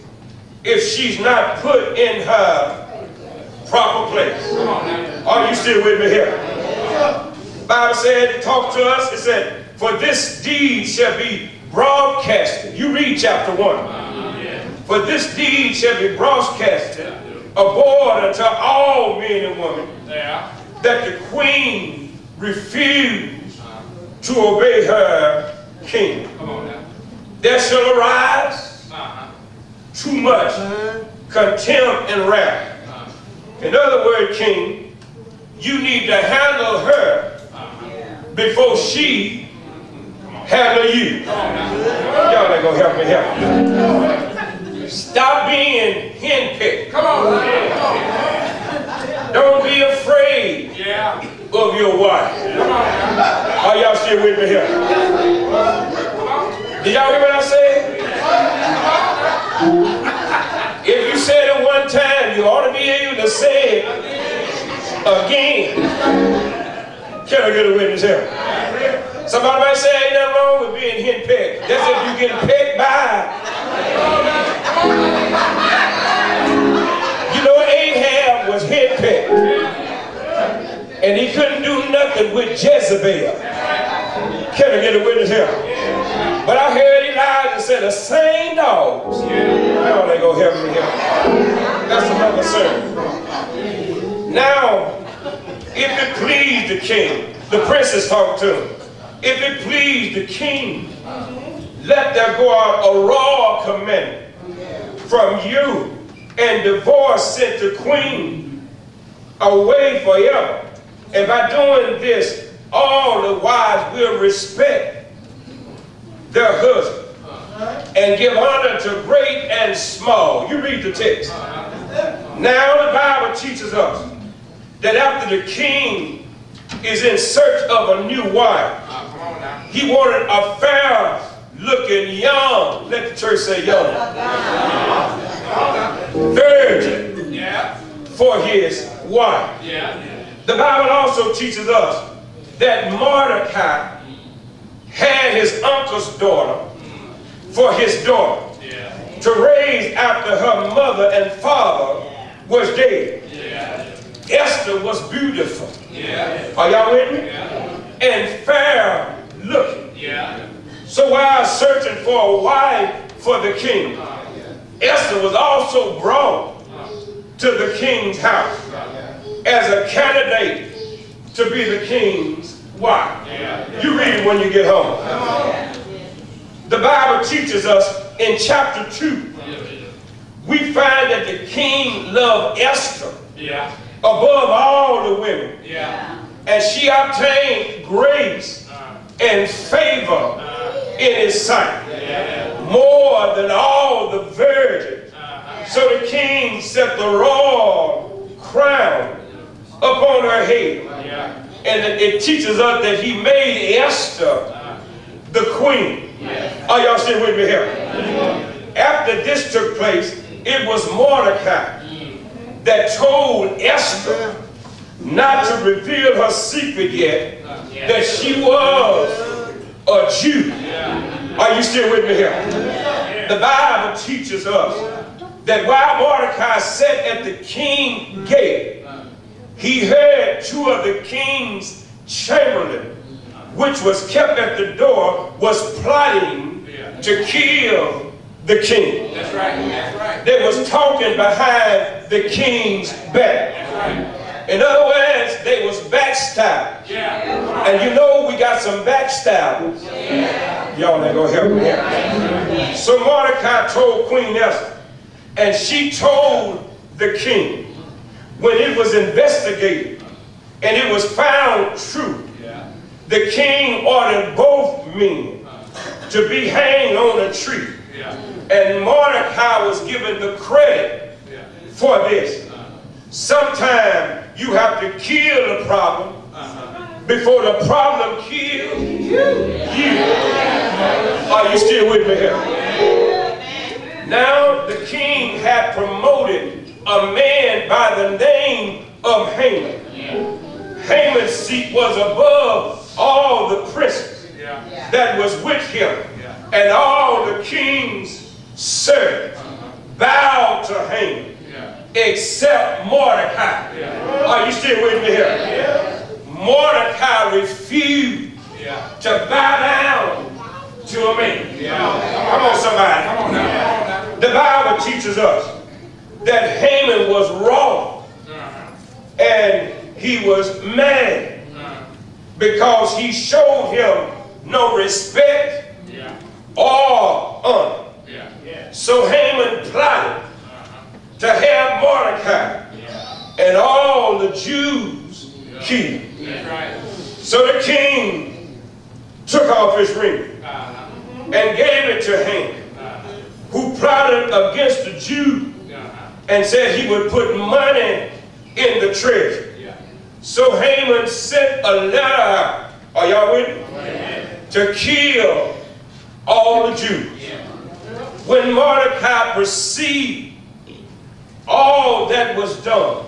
if she's not put in her proper place. Are you still with me here? Bible said, talk to us, it said, for this deed shall be broadcasted. You read chapter 1. For this deed shall be broadcasted abroad unto all men and women that the queen refused to obey her king. There shall arise uh-huh. too much uh-huh. contempt and wrath. Uh-huh. In other words, king, you need to handle her before she handle you. Y'all ain't gonna help me help. Stop being henpecked. Come on. Don't be afraid of your wife. Are y'all still with me here? Did y'all hear what I said? If you said it one time, you ought to be able to say it again. Can I get a witness here? Somebody might say, ain't nothing wrong with being henpecked. That's if you getting pecked by. You know, Ahab was henpecked. And he couldn't do nothing with Jezebel. Can I get a witness here? But I heard Elijah say the same dogs. Y'all ain't gonna help me here. That's another sermon. Now, if it please the king, the princess talked to him. If it please the king, let there go out a raw commandment from you and divorce sent the queen away forever. And by doing this, all the wives will respect their husband and give honor to great and small. You read the text. Now the Bible teaches us that after the king is in search of a new wife, he wanted a fair looking young, let the church say young, virgin for his wife. The Bible also teaches us that Mordecai had his uncle's daughter for his daughter to raise after her mother and father was dead. Esther was beautiful. Are y'all with me? And fair looking. So while searching for a wife for the king, Esther was also brought to the king's house as a candidate to be the king's wife. You read it when you get home. The Bible teaches us in chapter 2, we find that the king loved Esther above all the women. Yeah. And she obtained grace and favor in his sight more than all the virgins. So the king set the royal crown upon her head. And it, it teaches us that he made Esther the queen. Are y'all still with me here? After this took place, it was Mordecai that told Esther not to reveal her secret yet, that she was a Jew. Are you still with me here? The Bible teaches us that while Mordecai sat at the king gate, he heard two of the king's chamberlain, which was kept at the door, was plotting to kill the king. That's right. That's right. They was talking behind the king's back. That's right. In other words, they was backstabbing. Yeah. And you know we got some backstabbers. Yeah. Y'all ain't gonna help me here. So Mordecai told Queen Esther, and she told the king, when it was investigated and it was found true, Yeah. the king ordered both men to be hanged on a tree. Yeah. And Mordecai was given the credit Yeah. for this. Uh-huh. Sometimes you have to kill the problem uh-huh. before the problem kills you. Are you still with me here? Now the king had promoted a man by the name of Haman. Haman's seat was above all the princes Yeah. that was with him, and all the king's servants bowed to Haman Yeah. except Mordecai. Are you still with me here? Mordecai refused Yeah. to bow down to a man. Come on, somebody. Come on now. Come on now. The Bible teaches us that Haman was wrong and he was mad because he showed him no respect or honor. So Haman plotted to have Mordecai and all the Jews killed. So the king took off his ring Uh-huh. and gave it to Haman, who plotted against the Jews. Uh-huh. And said he would put money in the treasury. Yeah. So Haman sent a letter out, are y'all with me? To kill all the Jews. When Mordecai perceived all that was done,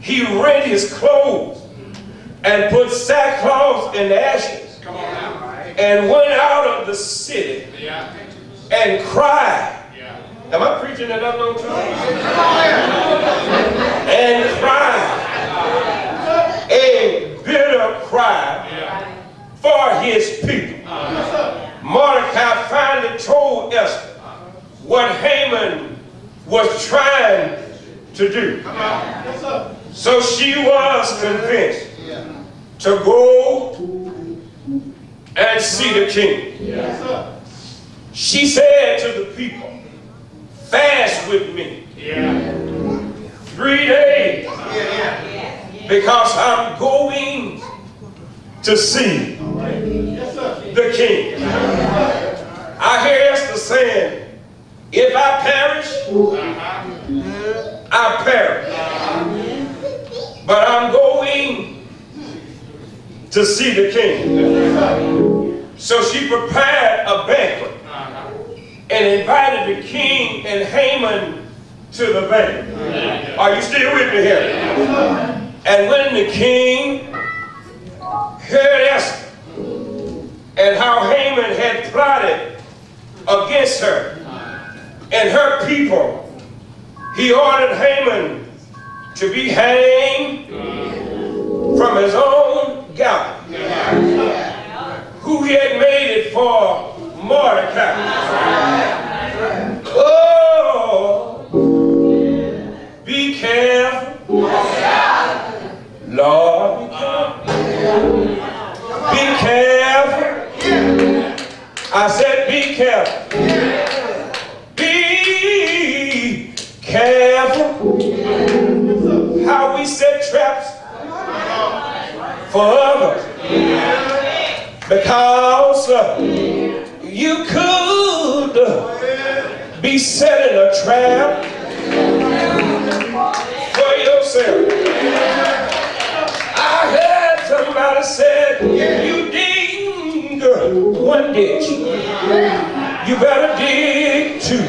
he rent his clothes and put sackcloth and ashes Come on now. and went out of the city Yeah. and cried. Am I preaching an unknown tongue? And cried a bitter cry for his people. Mordecai finally told Esther what Haman was trying to do. So she was convinced to go and see the king. She said to the people, fast with me Yeah. three days because I'm going to see the king. I hear Esther saying, if I perish, I perish. But I'm going to see the king. So she prepared a banquet and invited the king and Haman to the banquet. Are you still with me here? And when the king heard Esther and how Haman had plotted against her and her people, he ordered Haman to be hanged from his own gallows, who he had made it for Mordecai. Oh, be careful. Lord, be careful. I said, be careful. Be careful how we set traps for others. Because uh, you could be setting a trap for yourself. I heard somebody said, you dig one ditch, you better dig two.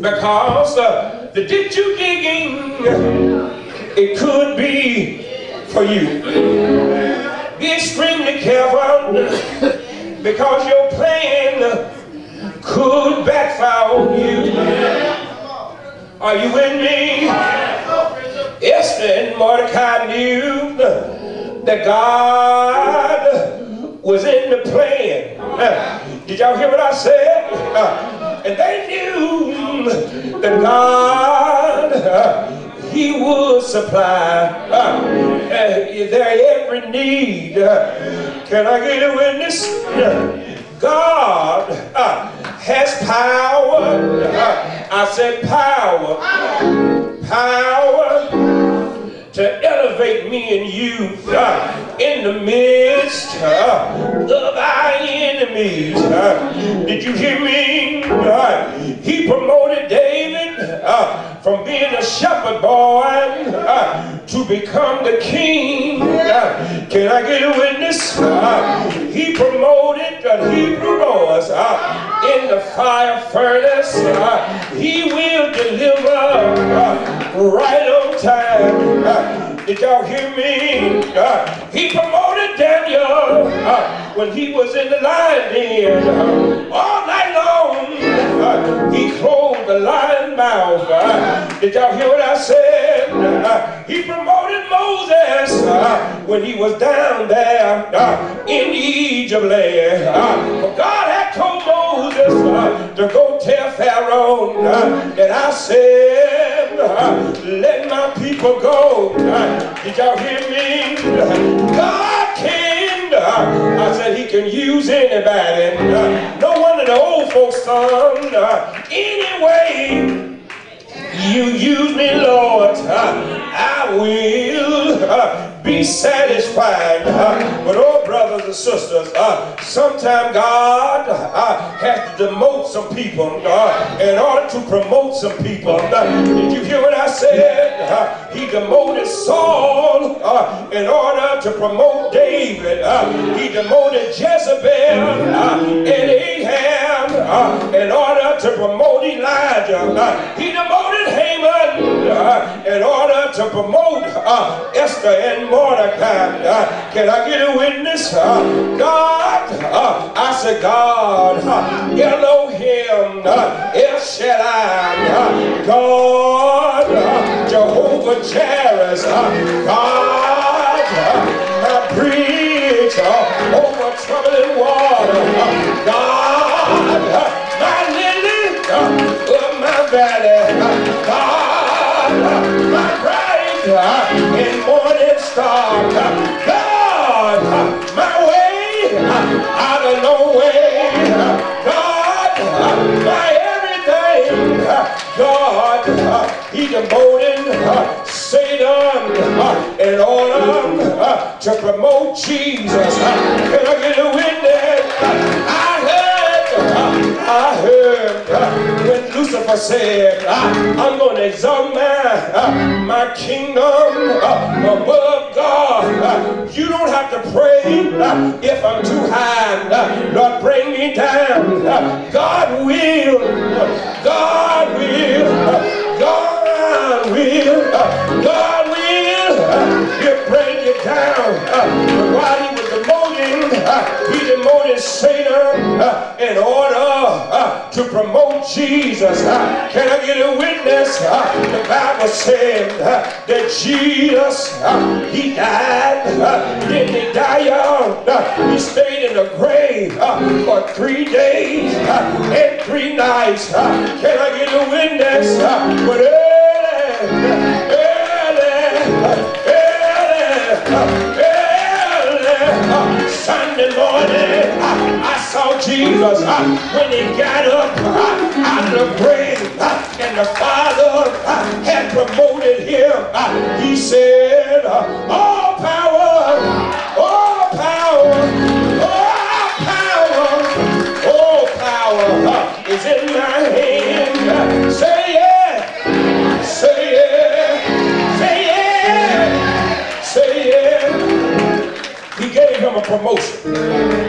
Because uh, the ditch you digging, it could be for you. Be extremely careful because your plan could backfire on you. Are you with me? Esther and Mordecai knew that God was in the plan. Did y'all hear what I said? And they knew that God, He would supply uh, uh, their every need. Can I get a witness? God uh, has power. Uh, I said power. Power to elevate me and you uh, in the midst of our enemies. Uh, did you hear me? Uh, he promoted David uh, from being a shepherd boy uh, to become the king. Uh, can I get a witness? Uh, he promoted the Hebrew boys uh, in the fire furnace. Uh, he will deliver uh, right on time. Did y'all hear me? Uh, he promoted Daniel uh, when he was in the lion den. Uh, all night long, uh, he closed the lion mouth. Did y'all hear what I said? Uh, he promoted Moses uh, when he was down there in Egypt land. God had told Moses to go tell Pharaoh uh, that I said, let my people go. Did y'all hear me? God can. I said he can use anybody. No wonder the old folks. Uh, anyway, you use me, Lord. I will be satisfied. Uh, but oh, brothers and sisters, uh, sometimes God uh, has to demote some people uh, in order to promote some people. Uh, did you hear what I said? Uh, he demoted Saul uh, in order to promote David. He demoted Jezebel and Ahab in order to promote Elijah. He demoted Haman in order to promote Esther and Mordecai. Uh, can I get a witness? Uh, God, uh, I said God, uh, Elohim, uh, El Shaddai, uh, God, uh, Jehovah Jireh, uh, God, uh, my bridge uh, over troubling water, uh, God, uh, my lily uh, of my valley, uh, God, uh, my bright uh, and morning star, uh, God, my way out of no way, God, my everything, God, uh, He uh, Satan in order to promote Jesus. Can I get a witness? I heard, I heard Lucifer said, uh, I'm going to exalt my, uh, my kingdom uh, above God. Uh, you don't have to pray uh, if I'm too high. Uh, Lord, bring me down. God will. God will. God will. God will. He'll bring you down. But while he was demoting, he demoted Satan in order to promote Jesus. Uh, can I get a witness? Uh, the Bible said uh, that Jesus, uh, he died. Uh, didn't he die young? Uh, he stayed in the grave for three days and three nights. Can I get a witness? But early, early, early, early, Sunday morning, Jesus when he got up out of the grave, and the Father had promoted him he said, all power, all power, all power, all power is in my hand. Say yeah, say yeah, say yeah, say yeah. He gave him a promotion.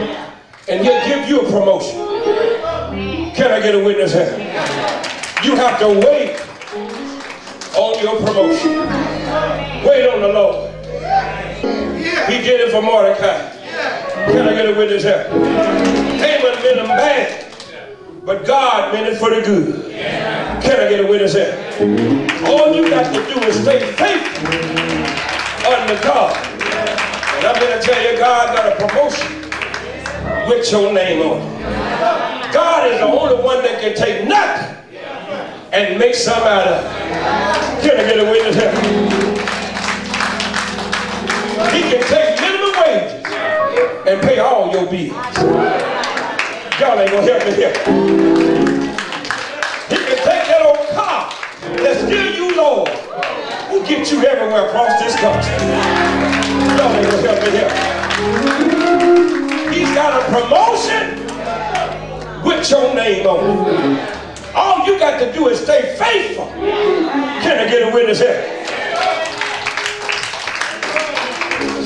And he'll give you a promotion. Can I get a witness here? You have to wait on your promotion. Wait on the Lord. He did it for Mordecai. Can I get a witness here? Haman meant him bad, but God meant it for the good. Can I get a witness here? All you got to do is stay faithful unto God. And I'm going to tell you, God got a promotion with your name on it. God is the only one that can take nothing and make some out of it. Can I get a witness here? He can take minimum wages and pay all your bills. Y'all ain't gonna help me here. He can take that old car that's still you, Lord, will get you everywhere across this country. Y'all ain't gonna help me here. He's got a promotion with your name on it. All you got to do is stay faithful. Can I get a witness here?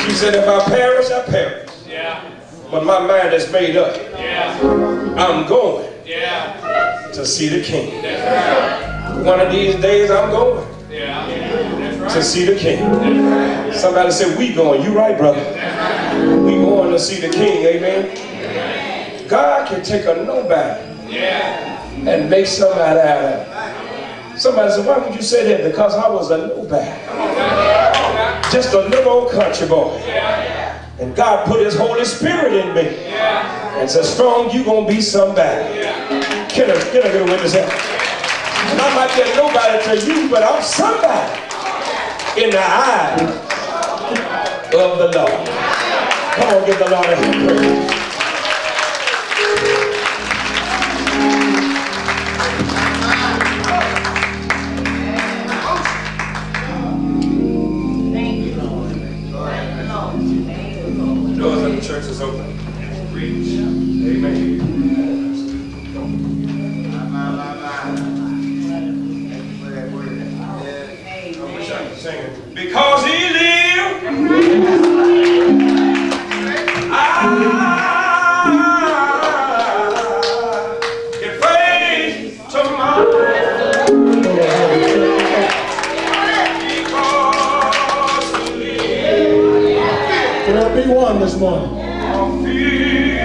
She said, if I perish, I perish. Yeah. But my mind is made up. Yeah. I'm going Yeah. to see the king. One of these days I'm going Yeah. That's right. To see the king. Somebody said, we going. You right, brother. We going to see the king. Amen. God can take a nobody and make somebody out of it. Somebody said, why would you say that? Because I was a nobody. Just a little old country boy. And God put his Holy Spirit in me. And said, strong, you going to be somebody. Can I get a witness here? And I might be a nobody to you, but I'm somebody in the eyes of the Lord. Come on, give the Lord a hand praise. Doors of the church is open. Amen. Be one this morning?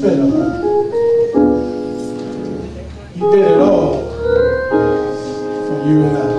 hospitable. He did it all for you and I.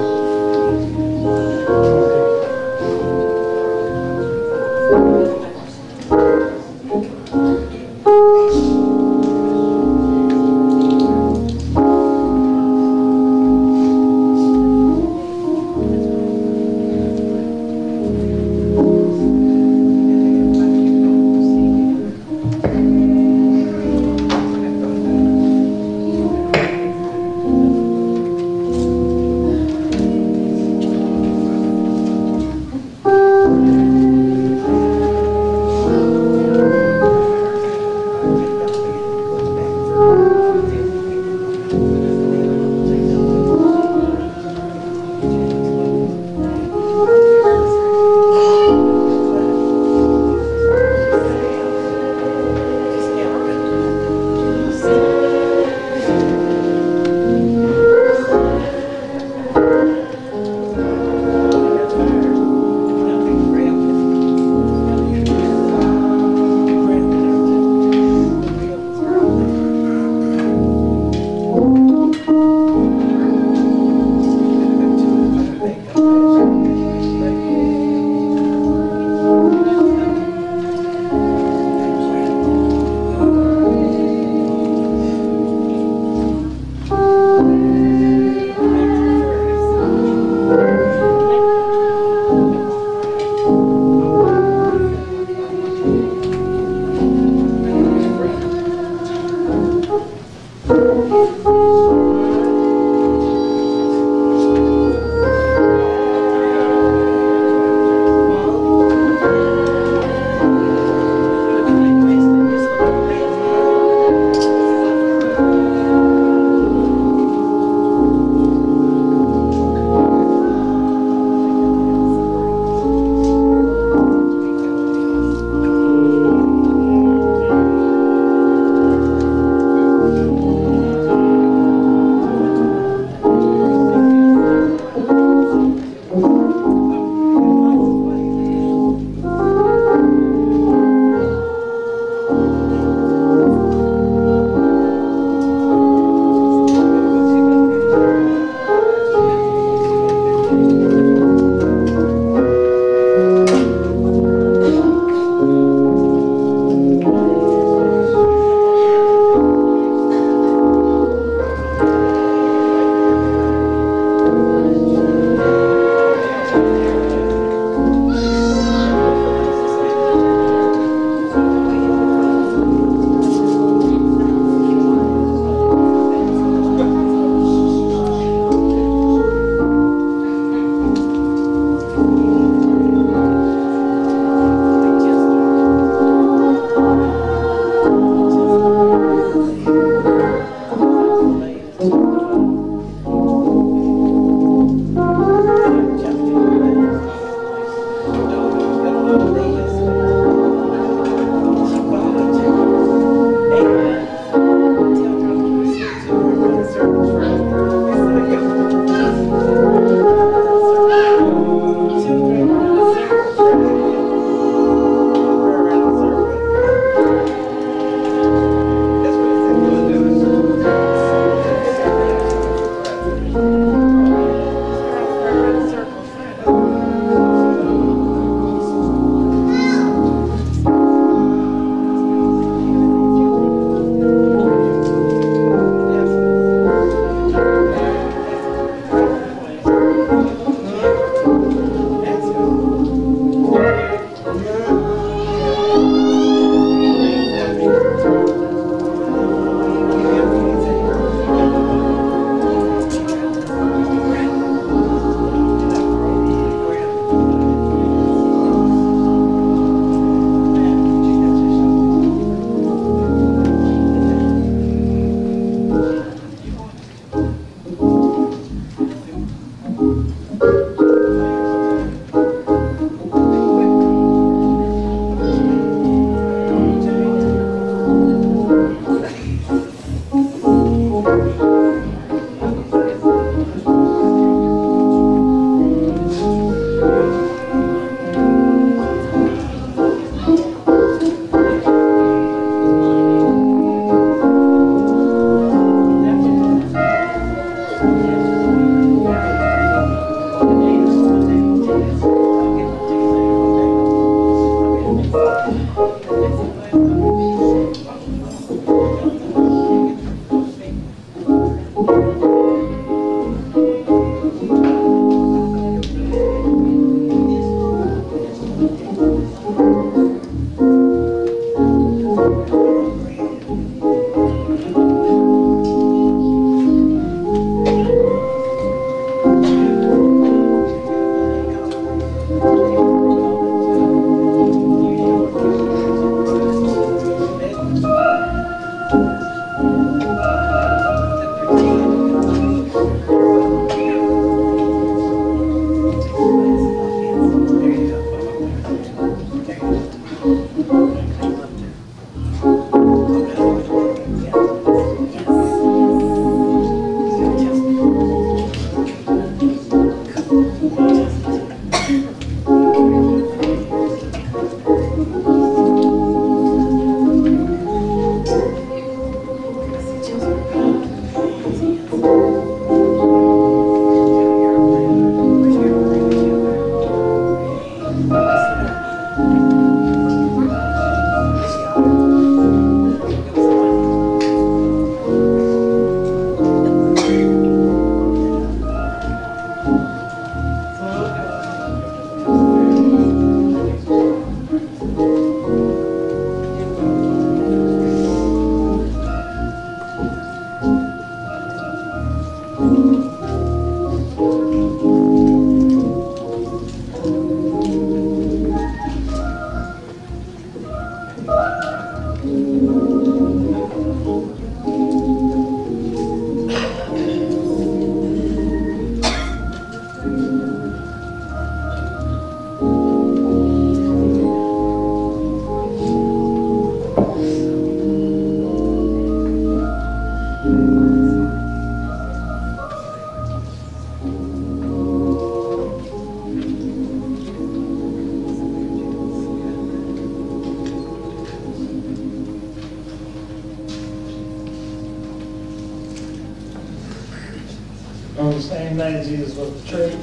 1990s, Jesus was betrayed,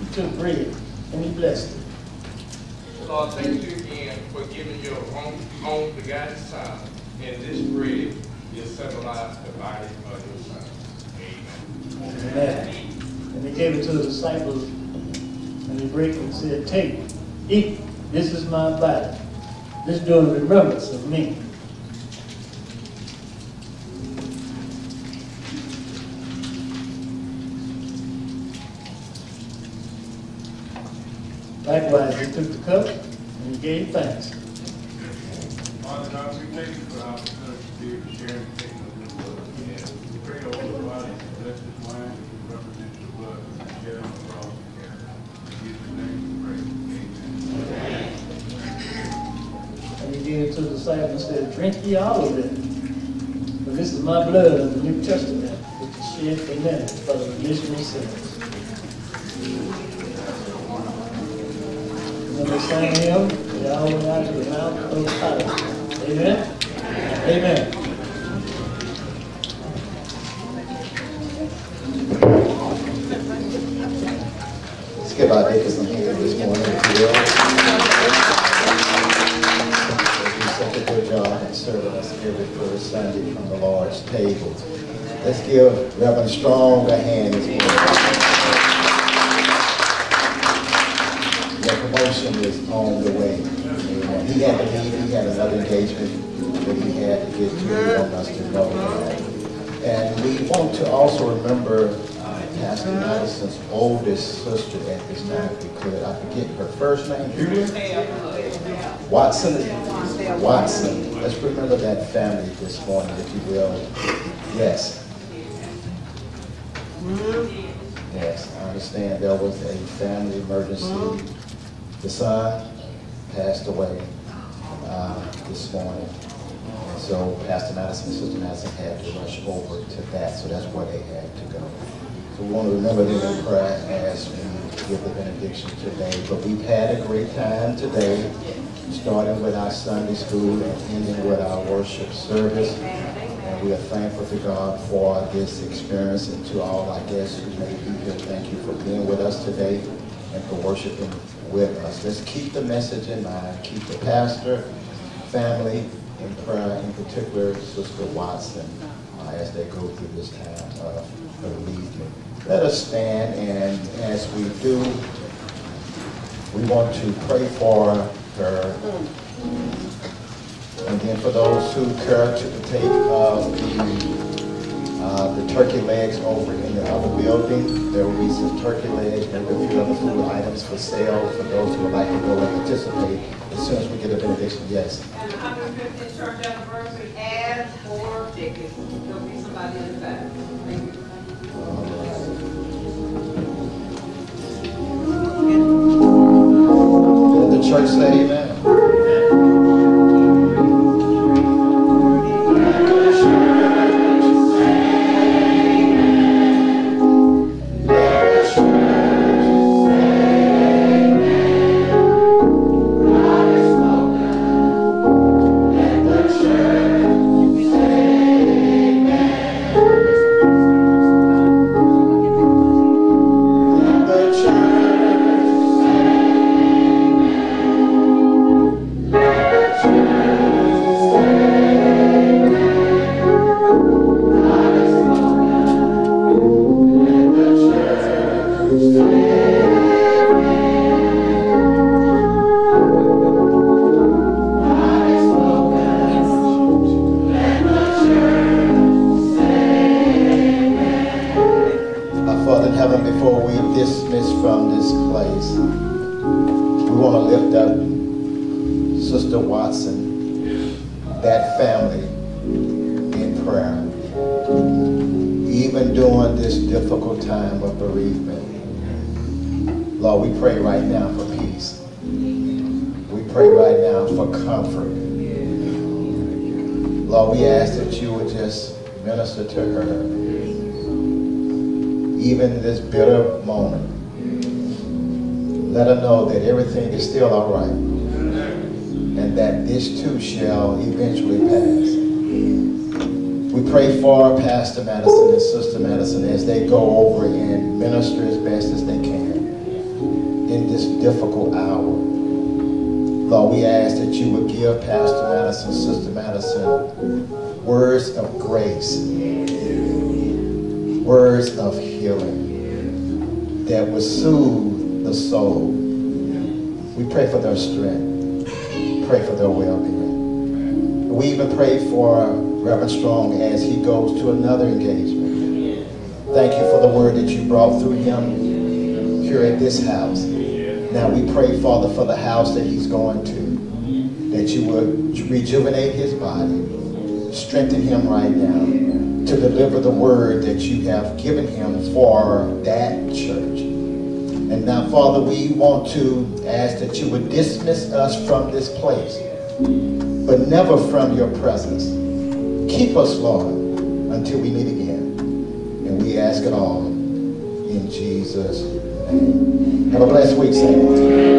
he took bread, and he blessed it. Lord, thank you again for giving your own, own begotten Son, and this bread is symbolized the body of your Son. Amen. Amen. And they gave it to the disciples, and he broke it and said, Take, eat, this is my body. This doing remembrance of me. Likewise, he took the cup and he gave thanks. Father God, we thank you for opportunity to be share and take of your blood. And we pray over the body, bless this wine, your blood, on the cross. In Jesus' name we pray. Amen. And he gave it to the disciples and said, Drink ye all of it. For this is my blood of the New Testament, which is shed for many for the remission of sins. When they sang hymn, they all went out to the mount of the. Amen? Amen. Let's give our deacons some hand this morning, if you will. Such a good job in serving us every first Sunday from the Lord's table. Let's give Reverend Strong a hand this morning. Your is on the way. He had to leave, he had another engagement that he had to get to, he wanted us to know that. And we want to also remember uh, Pastor Madison's oldest sister at this time, if we could. I forget her first name? Watson? Watson. Let's remember that family this morning, if you will. Yes. Yes, I understand there was a family emergency. The passed away uh, this morning. And so Pastor Madison and Sister Madison had to rush over to that, so that's where they had to go. So we want to remember them in prayer as we give the benediction today. But we've had a great time today, starting with our Sunday school and ending with our worship service. And we are thankful to God for this experience and to all our guests who may be here. Thank you for being with us today and for worshiping with us. Let's keep the message in mind. Keep the pastor, family in prayer, in particular Sister Watson, uh, as they go through this time of bereavement. Let us stand and as we do, we want to pray for her and then for those who care to partake of the Uh, the turkey legs over in the other building. There will be some turkey legs, and a few other food items for sale for those who would like to go and participate as soon as we get a benediction. Yes. And 150th church anniversary ads or tickets. There'll be somebody in the back. Thank you. Let the church say amen. Pray for their strength. Pray for their well-being. We even pray for Reverend Strong as he goes to another engagement. Thank you for the word that you brought through him here at this house. Now we pray, Father, for the house that he's going to, that you would rejuvenate his body, strengthen him right now to deliver the word that you have given him for that church. And now, Father, we want to ask that you would dismiss us from this place, but never from your presence. Keep us, Lord, until we meet again. And we ask it all in Jesus' name. Have a blessed week, saints.